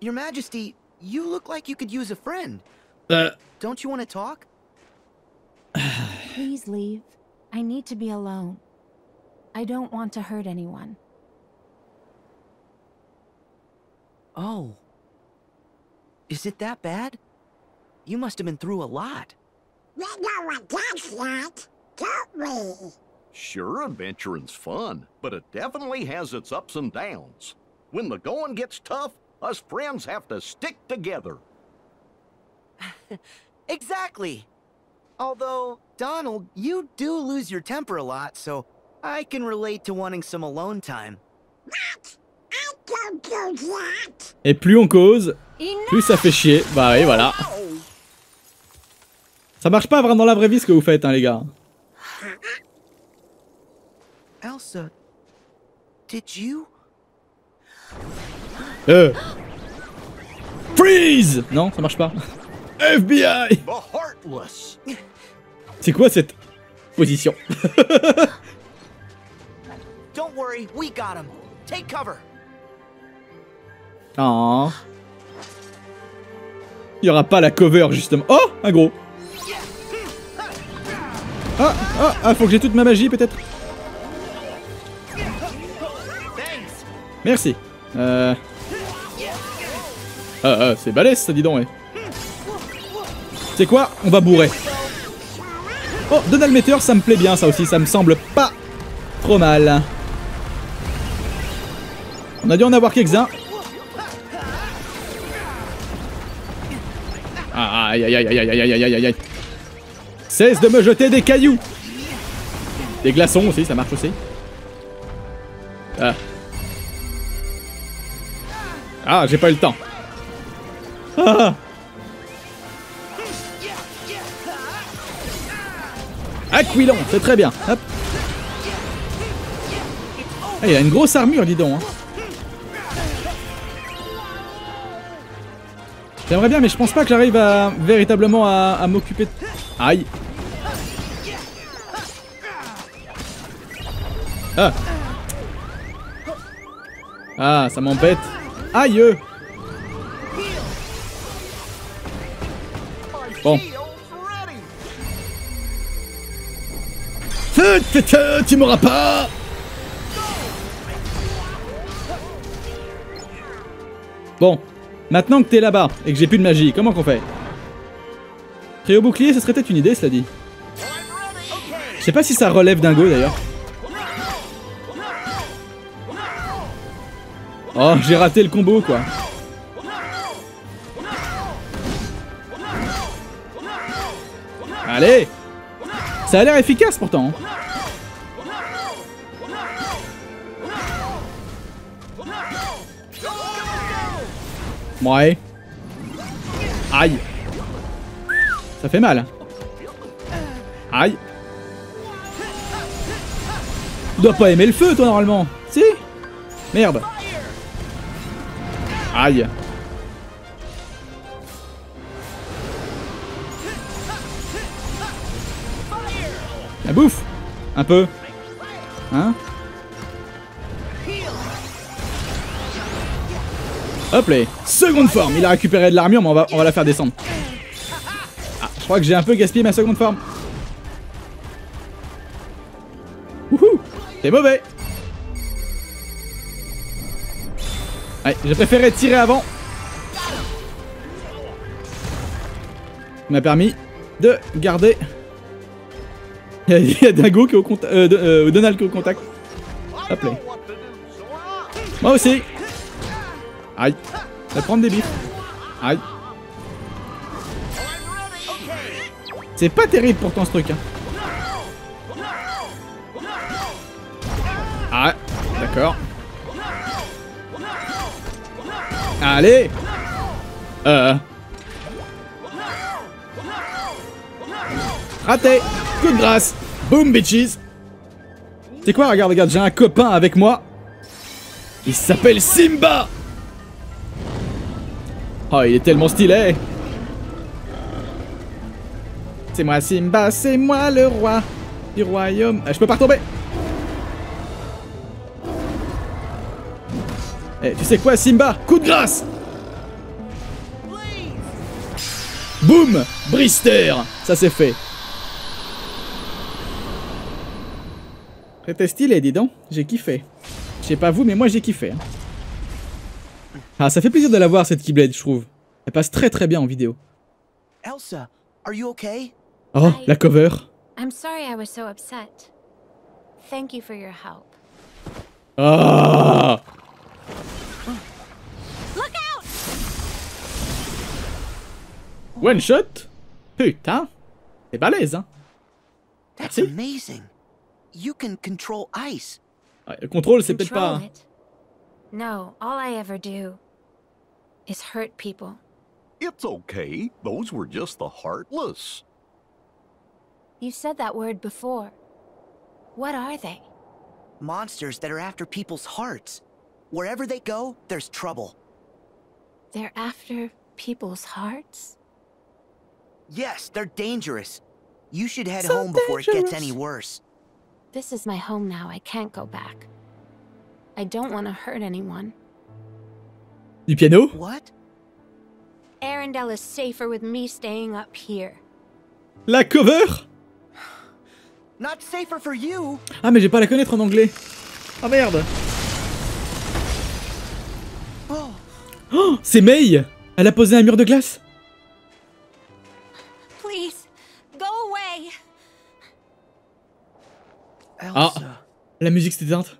Your Majesty, you look like you could use a friend. Uh, Don't you want to talk? Please leave. I need to be alone. I don't want to hurt anyone. Oh. Is it that bad? You must have been through a lot. We know what that's like, don't we? Sure, adventuring's fun, but it definitely has its ups and downs. When the going gets tough, us friends have to stick together. Exactly. Although, Donald, you do lose your temper a lot, so I can relate to wanting some alone time. What? I don't do that. Et plus on cause, plus ça fait chier. Bah oui, voilà. Ça marche pas vraiment dans la vraie vie ce que vous faites, hein, les gars. Elsa, did you? Euh. Freeze Non, ça marche pas. FBI The Heartless. C'est quoi cette position Don't worry, we got him. Take cover. Oh. Il y aura pas la cover justement. Oh, un gros. Ah, ah, ah, faut que j'ai toute ma magie peut-être. Merci. Euh... Ah, ah, c'est balèze ça, dis donc, ouais. C'est quoi On va bourrer. Oh, Donald Meteor, ça me plaît bien, ça aussi. Ça me semble pas trop mal. On a dû en avoir quelques-uns. Aïe, aïe, aïe, aïe, aïe, aïe, aïe, aïe, aïe. Cesse de me jeter des cailloux Des glaçons aussi, ça marche aussi. Ah. Ah, j'ai pas eu le temps. Ah Aquilon, c'est très bien. Hop. Ah, il a une grosse armure, dis donc. hein. J'aimerais bien, mais je pense pas que j'arrive véritablement à, à m'occuper. de- Aïe. Ah. Ah, ça m'embête. Aïe. Tu m'auras pas Bon, maintenant que t'es là-bas et que j'ai plus de magie, comment qu'on fait? Trio bouclier, ce serait peut-être une idée, cela dit. Je sais pas si ça relève d'un go d'ailleurs. Oh, j'ai raté le combo quoi. Allez Ça a l'air efficace pourtant. hein. Ouais. Aïe. Ça fait mal. Aïe. Tu dois pas aimer le feu toi normalement. Si Merde. Aïe. Bouffe Un peu. Hein? Hop là Seconde forme Il a récupéré de l'armure, mais on va, on va la faire descendre. Ah, je crois que j'ai un peu gaspillé ma seconde forme. Wouhou C'est mauvais Ouais, j'ai préféré tirer avant. M'a permis de garder... Il y a Dingo qui est au contact... Euh, euh, Donald qui est au contact. Hop là. Moi aussi Aïe. Ça va prendre des bifs. Aïe. C'est pas terrible pourtant ce truc. Hein. Ah, d'accord. Allez Euh... Raté Coup de grâce Boom bitches. C'est quoi Regarde, regarde, j'ai un copain avec moi. Il s'appelle Simba. Oh, il est tellement stylé. C'est moi Simba, c'est moi le roi du royaume. Ah, je peux pas retomber. Eh, tu sais quoi Simba? Coup de grâce! Boum! Brister! Ça c'est fait. C'était stylé, dis donc. J'ai kiffé. Je sais pas vous, mais moi j'ai kiffé. hein. Ah, ça fait plaisir de la voir cette Keyblade, je trouve. Elle passe très très bien en vidéo. Elsa, are you okay? Oh, la cover. I'm sorry I was so upset. Thank you for your help. Ah Look out! One shot? Putain C'est balèze, hein That's Merci. amazing. You can control ice. Ouais, Le contrôle, c'est peut-être Control pas... it. No, all I ever do is hurt people. It's okay. Those were just the heartless. You said that word before. What are they? Monsters that are after people's hearts. Wherever they go, there's trouble. They're after people's hearts? Yes, they're dangerous. You should head So home before it gets any worse. This is my home now. I can't go back. I don't want to hurt anyone. Du piano? What? Arendelle is safer with me staying up here. La cover? Not safer for you. Ah, mais j'ai pas à la connaître en anglais. Ah merde Oh, c'est May Elle a posé un mur de glace? Ah, la musique s'est éteinte.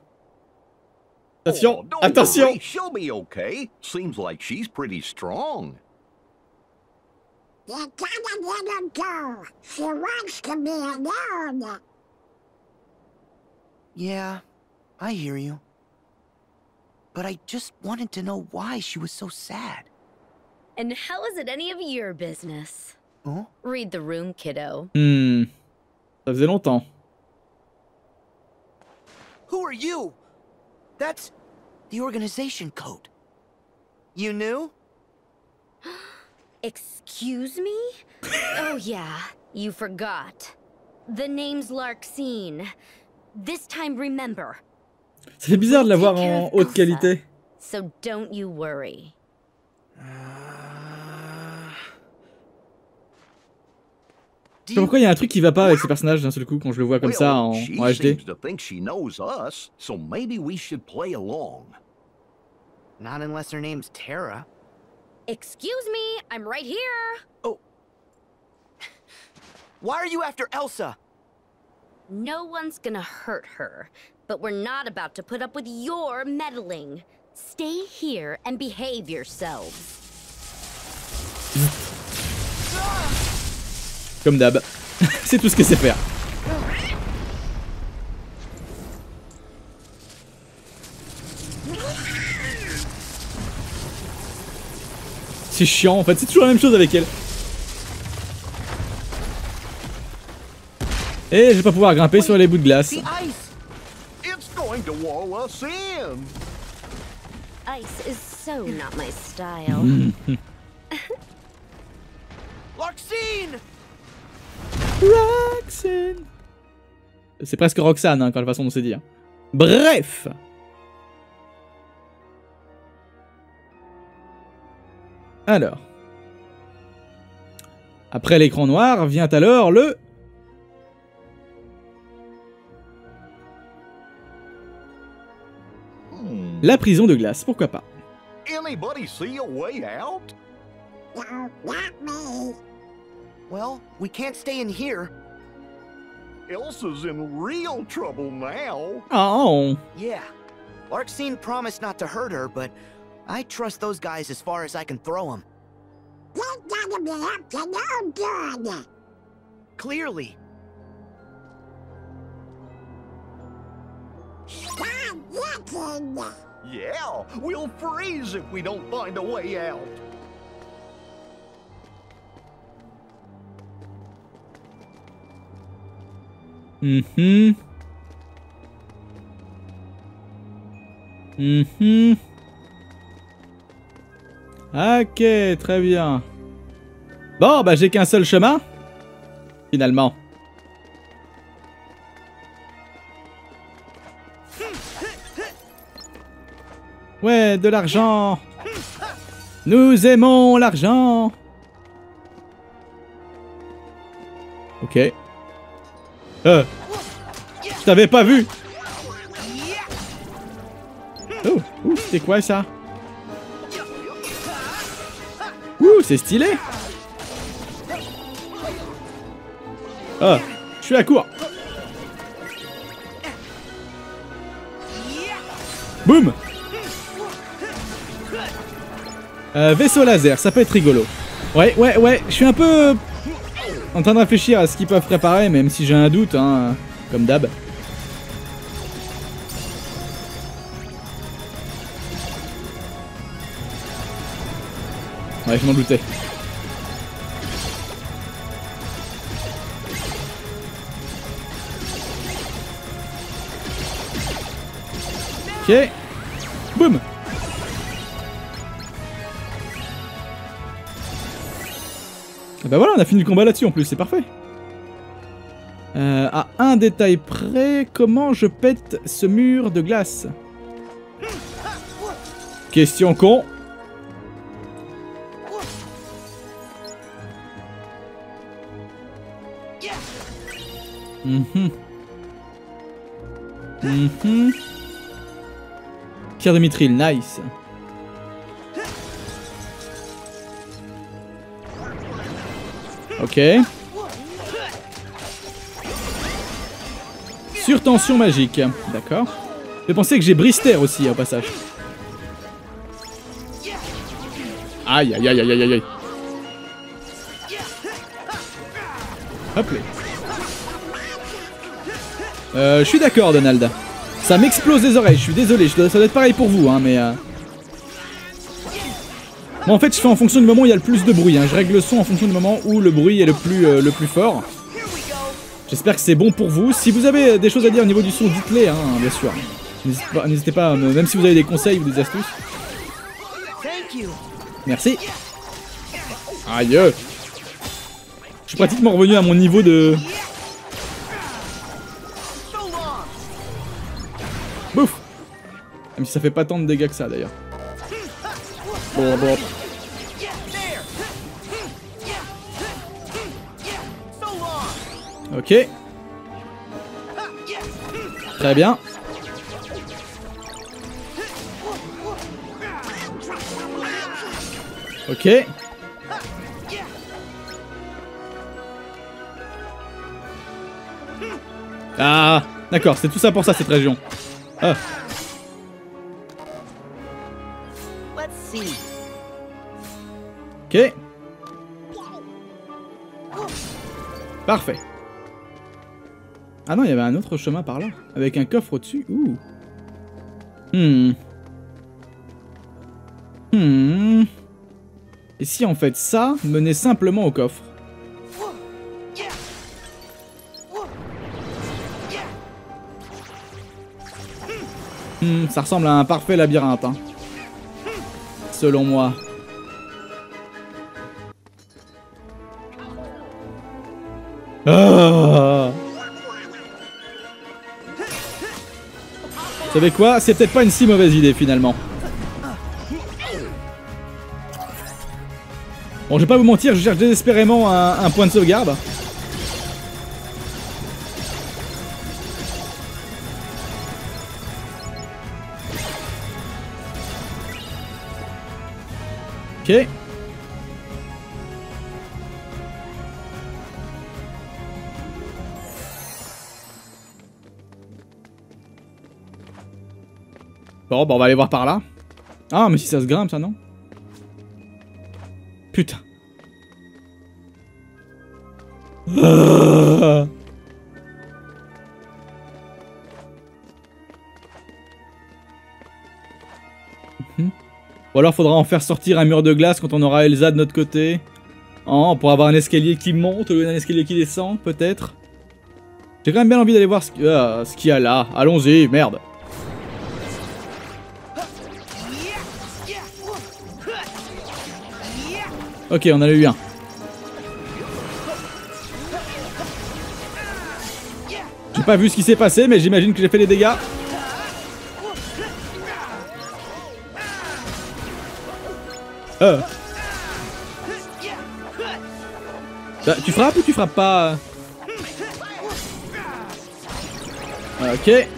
Attention, Oh, attention worry, She'll be okay. Seems like she's pretty strong. You gotta let her go. She wants to be alone. Yeah, I hear you. But I just wanted to know why she was so sad. And how is it any of your business? Huh? Read the room, kiddo. Hmm. Ça faisait longtemps. Who are you? That's the organization code. You knew? Excuse me? oh, yeah, you forgot. The name's Larkseen. This time, remember. Ça fait bizarre de la voir en haute qualité. So don't you worry. Ah. Je sais pas pourquoi il y a un truc qui va pas avec ce personnage d'un seul coup quand je le vois comme ça en, she en HD. seems to think she knows us, so maybe we should play along. Not unless her name's Tara. Excuse me, I'm right here. Oh. Why are you after Elsa? No one's gonna hurt her, but we're not about to put up with your meddling. Stay here and behave yourselves. Comme d'hab. c'est tout ce que c'est faire. C'est chiant en fait, c'est toujours la même chose avec elle. Et je vais pas pouvoir grimper sur les bouts de glace. Ice! Is so not my style. Roxanne. C'est presque Roxane hein, quand la façon dont c'est dit. hein. Bref. Alors. Après l'écran noir vient alors le... La prison de glace, pourquoi pas. Anybody see a way out? No, not me. Well, we can't stay in here. Elsa's in real trouble now. Oh. Yeah. Larkseen promised not to hurt her, but I trust those guys as far as I can throw them. You gotta be up to no good. Clearly. Yeah, we'll freeze if we don't find a way out. Mhm. Mhm. Ok, très bien. Bon, bah j'ai qu'un seul chemin. Finalement. Ouais, de l'argent. Nous aimons l'argent. Euh. Je t'avais pas vu. Oh, ouh, c'était quoi ça? Ouh, c'est stylé. Ah, je suis à court. Boum euh, Vaisseau laser, ça peut être rigolo. Ouais, ouais, ouais, je suis un peu en train de réfléchir à ce qu'ils peuvent préparer, même si j'ai un doute, hein, comme d'hab. Ouais, je m'en doutais. Ok. Bah voilà, on a fini le combat là-dessus en plus, c'est parfait. Euh, à un détail près, comment je pète ce mur de glace? Question con. Mhm. Mhm. Pierre de mitril, nice. Ok. Surtension magique. D'accord. Je pensais que j'ai Brister aussi au passage. Aïe aïe aïe aïe aïe aïe. Hop là. Euh, je suis d'accord Donald. Ça m'explose les oreilles, je suis désolé, ça doit être pareil pour vous, hein, mais... Euh... En fait je fais en fonction du moment où il y a le plus de bruit, hein. je règle le son en fonction du moment où le bruit est le plus, euh, le plus fort. J'espère que c'est bon pour vous. Si vous avez des choses à dire au niveau du son, dites-les, hein, bien sûr. N'hésitez pas, même si vous avez des conseils ou des astuces. Merci. Aïe Je suis pratiquement revenu à mon niveau de... Bouf Même si ça fait pas tant de dégâts que ça d'ailleurs. Bon, bon. Ok. Très bien. Ok. Ah, d'accord, c'est tout ça pour ça cette région. Ah. Ok. Parfait. Ah non, il y avait un autre chemin par là. Avec un coffre au-dessus. Ouh. Hmm. Hmm. Et si en fait ça menait simplement au coffre? Hmm, Ça ressemble à un parfait labyrinthe. Hein. Selon moi. Ah savez quoi C'est peut-être pas une si mauvaise idée finalement. Bon, je vais pas vous mentir, je cherche désespérément un, point de sauvegarde. Ok. Bon, bah on va aller voir par là. Ah, mais si ça se grimpe, ça, non? Putain. Ou alors faudra en faire sortir un mur de glace quand on aura Elsa de notre côté. Oh, pour avoir un escalier qui monte au lieu d'un escalier qui descend, peut-être. J'ai quand même bien envie d'aller voir ce, euh, ce qu'il y a là. Allons-y, merde. Ok, on en a eu un. J'ai pas vu ce qui s'est passé, mais j'imagine que j'ai fait des dégâts. Euh. Bah, tu frappes ou tu frappes pas Ok.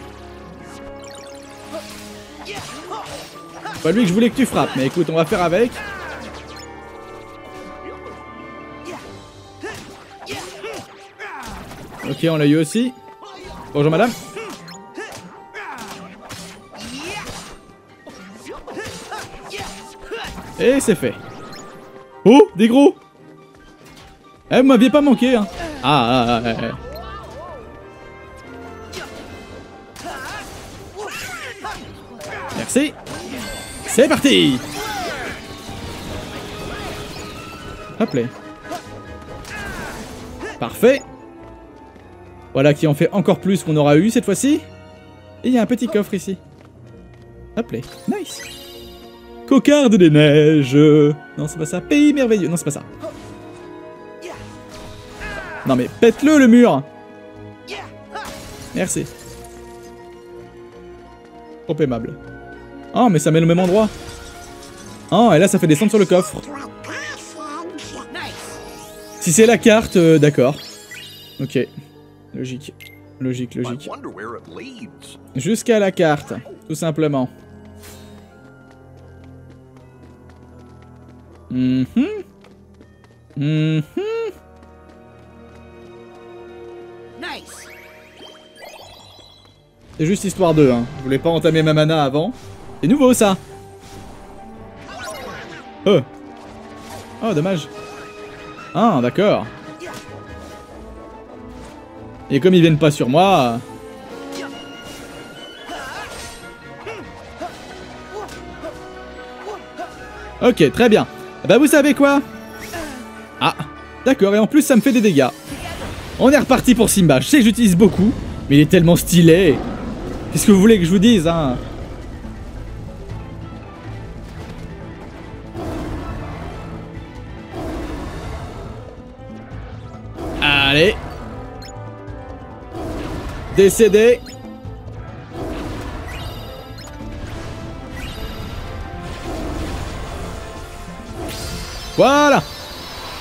Pas lui que je voulais que tu frappes, mais écoute, on va faire avec. On l'a eu aussi. Bonjour madame. Et c'est fait. Oh, des gros? Eh, vous m'aviez pas manqué, hein. Ah, ah, ah, ah, Merci. C'est parti Hop. Parfait. Voilà qui en fait encore plus qu'on aura eu cette fois-ci. Et il y a un petit coffre ici. Hop. Nice. Cocarde des neiges. Non, c'est pas ça. Pays merveilleux. Non, c'est pas ça. Non mais pète-le le mur Merci. Trop aimable. Oh, mais ça met le même endroit. Oh, et là, ça fait descendre sur le coffre. Si c'est la carte, euh, d'accord. Ok. Logique. Logique, logique. Jusqu'à la carte, tout simplement. Mm -hmm. C'est juste histoire d'eux, hein. Je voulais pas entamer ma mana avant. C'est nouveau, ça Oh Oh, dommage. Ah, d'accord. Et comme ils viennent pas sur moi... Ok, très bien. Bah vous savez quoi? Ah, d'accord, et en plus ça me fait des dégâts. On est reparti pour Simba. Je sais que j'utilise beaucoup, mais il est tellement stylé. Qu'est-ce que vous voulez que je vous dise, hein? Allez. Décédé. Voilà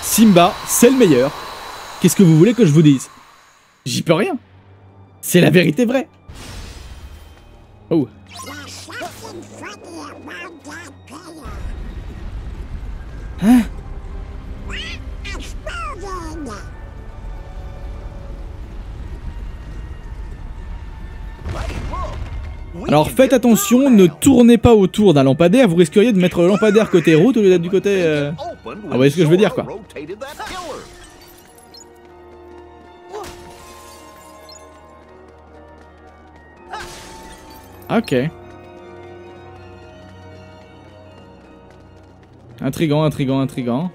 Simba, c'est le meilleur. Qu'est-ce que vous voulez que je vous dise? J'y peux rien. C'est la vérité vraie. Oh. Hein? Alors faites attention, ne tournez pas autour d'un lampadaire, vous risqueriez de mettre le lampadaire côté route au lieu d'être du côté... Euh... Ah, vous voyez ce que je veux dire quoi Ok. Intrigant, intrigant, intrigant.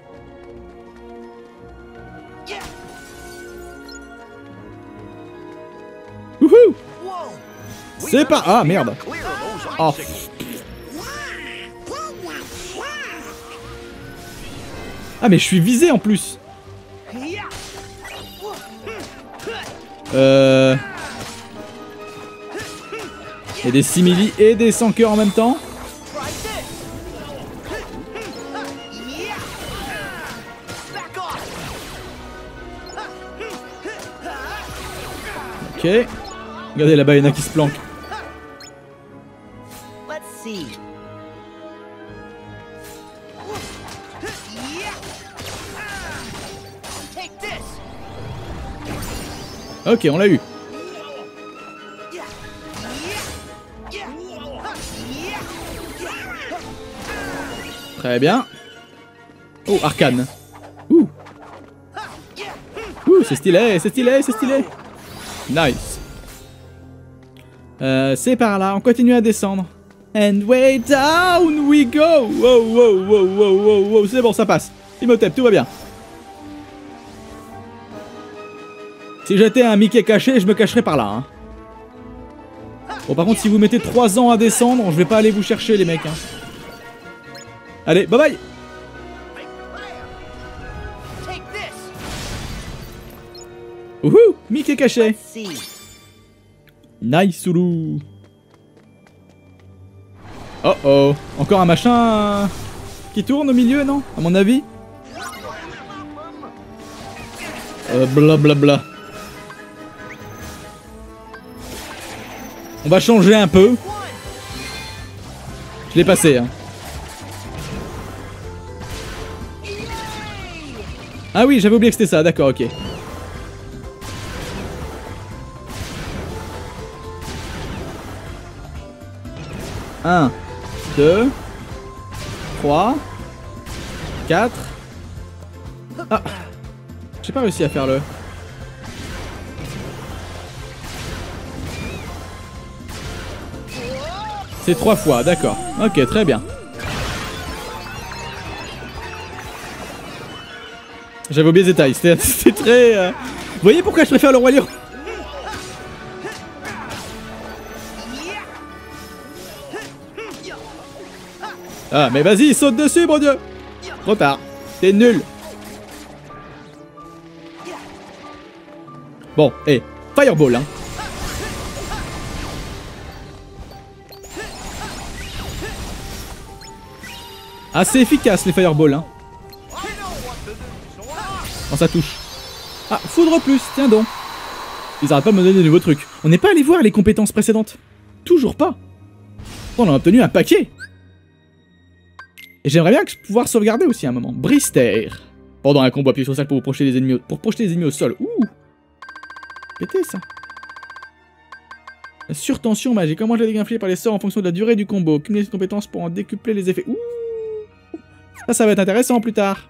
C'est pas... Ah, merde Oh. Ah, mais je suis visé en plus Euh... Et des simili et des 100 cœurs en même temps Ok. Regardez là-bas, il y en a qui se planquent. Ok, on l'a eu. Très bien. Oh, arcane. Ouh. Ouh, c'est stylé, c'est stylé, c'est stylé. Nice. Euh, c'est par là, on continue à descendre. And way down we go Wow, wow, wow, wow, wow, wow, c'est bon, ça passe. Imhotep, tout va bien. Si j'étais un Mickey caché, je me cacherais par là. Hein. Bon, par contre, si vous mettez 3 ans à descendre, je vais pas aller vous chercher, les mecs. Hein. Allez, bye bye Wouhou Mickey caché Nice, Soulou Oh oh Encore un machin qui tourne au milieu, non À mon avis? Euh, Blablabla. On va changer un peu. Je l'ai passé, hein. Ah oui, j'avais oublié que c'était ça, d'accord, ok. Un, deux, trois, quatre. Ah J'ai pas réussi à faire le... C'est trois fois, d'accord. Ok, très bien. J'avais oublié les détails, c'était très... Euh, voyez pourquoi je préfère le roi lion Ah, mais vas-y, saute dessus, mon dieu Trop tard. T'es nul. Bon, et Fireball, hein. Assez efficace, les Fireballs, hein. Quand ça touche. Ah, foudre plus, tiens donc. Ils arrêtent pas de me donner de nouveaux trucs. On n'est pas allé voir les compétences précédentes. Toujours pas. On a obtenu un paquet. Et j'aimerais bien pouvoir sauvegarder aussi un moment. Brister. Pendant un combat, appuyez sur ça pour projeter les ennemis au, pour projeter les ennemis au sol. Ouh Pété ça. Surtension magique. Comment les dégâts infligés par les sorts en fonction de la durée du combo. Cumuler cette compétence pour en décupler les effets. Ouh Ça, ça va être intéressant plus tard.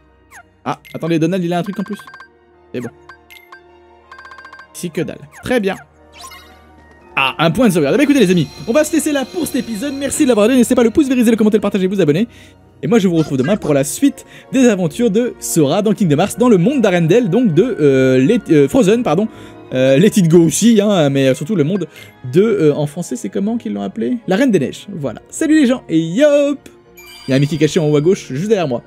Ah, attendez, Donald, il a un truc en plus. C'est bon. Ici, que dalle. Très bien. Ah, un point de sauvegarde. Bien, écoutez, les amis, on va se laisser là pour cet épisode. Merci de l'avoir donné. N'hésitez pas le pouce, vérifier, le commenter, le partager, vous abonner. Et moi, je vous retrouve demain pour la suite des aventures de Sora dans Kingdom Hearts, dans le monde d'Arendelle, donc de euh, euh, Frozen, pardon. Euh, Let It Go aussi, hein, mais surtout le monde de... euh, en français, c'est comment qu'ils l'ont appelé? La Reine des Neiges. Voilà. Salut les gens, et yop Il y a un Mickey caché en haut à gauche, juste derrière moi.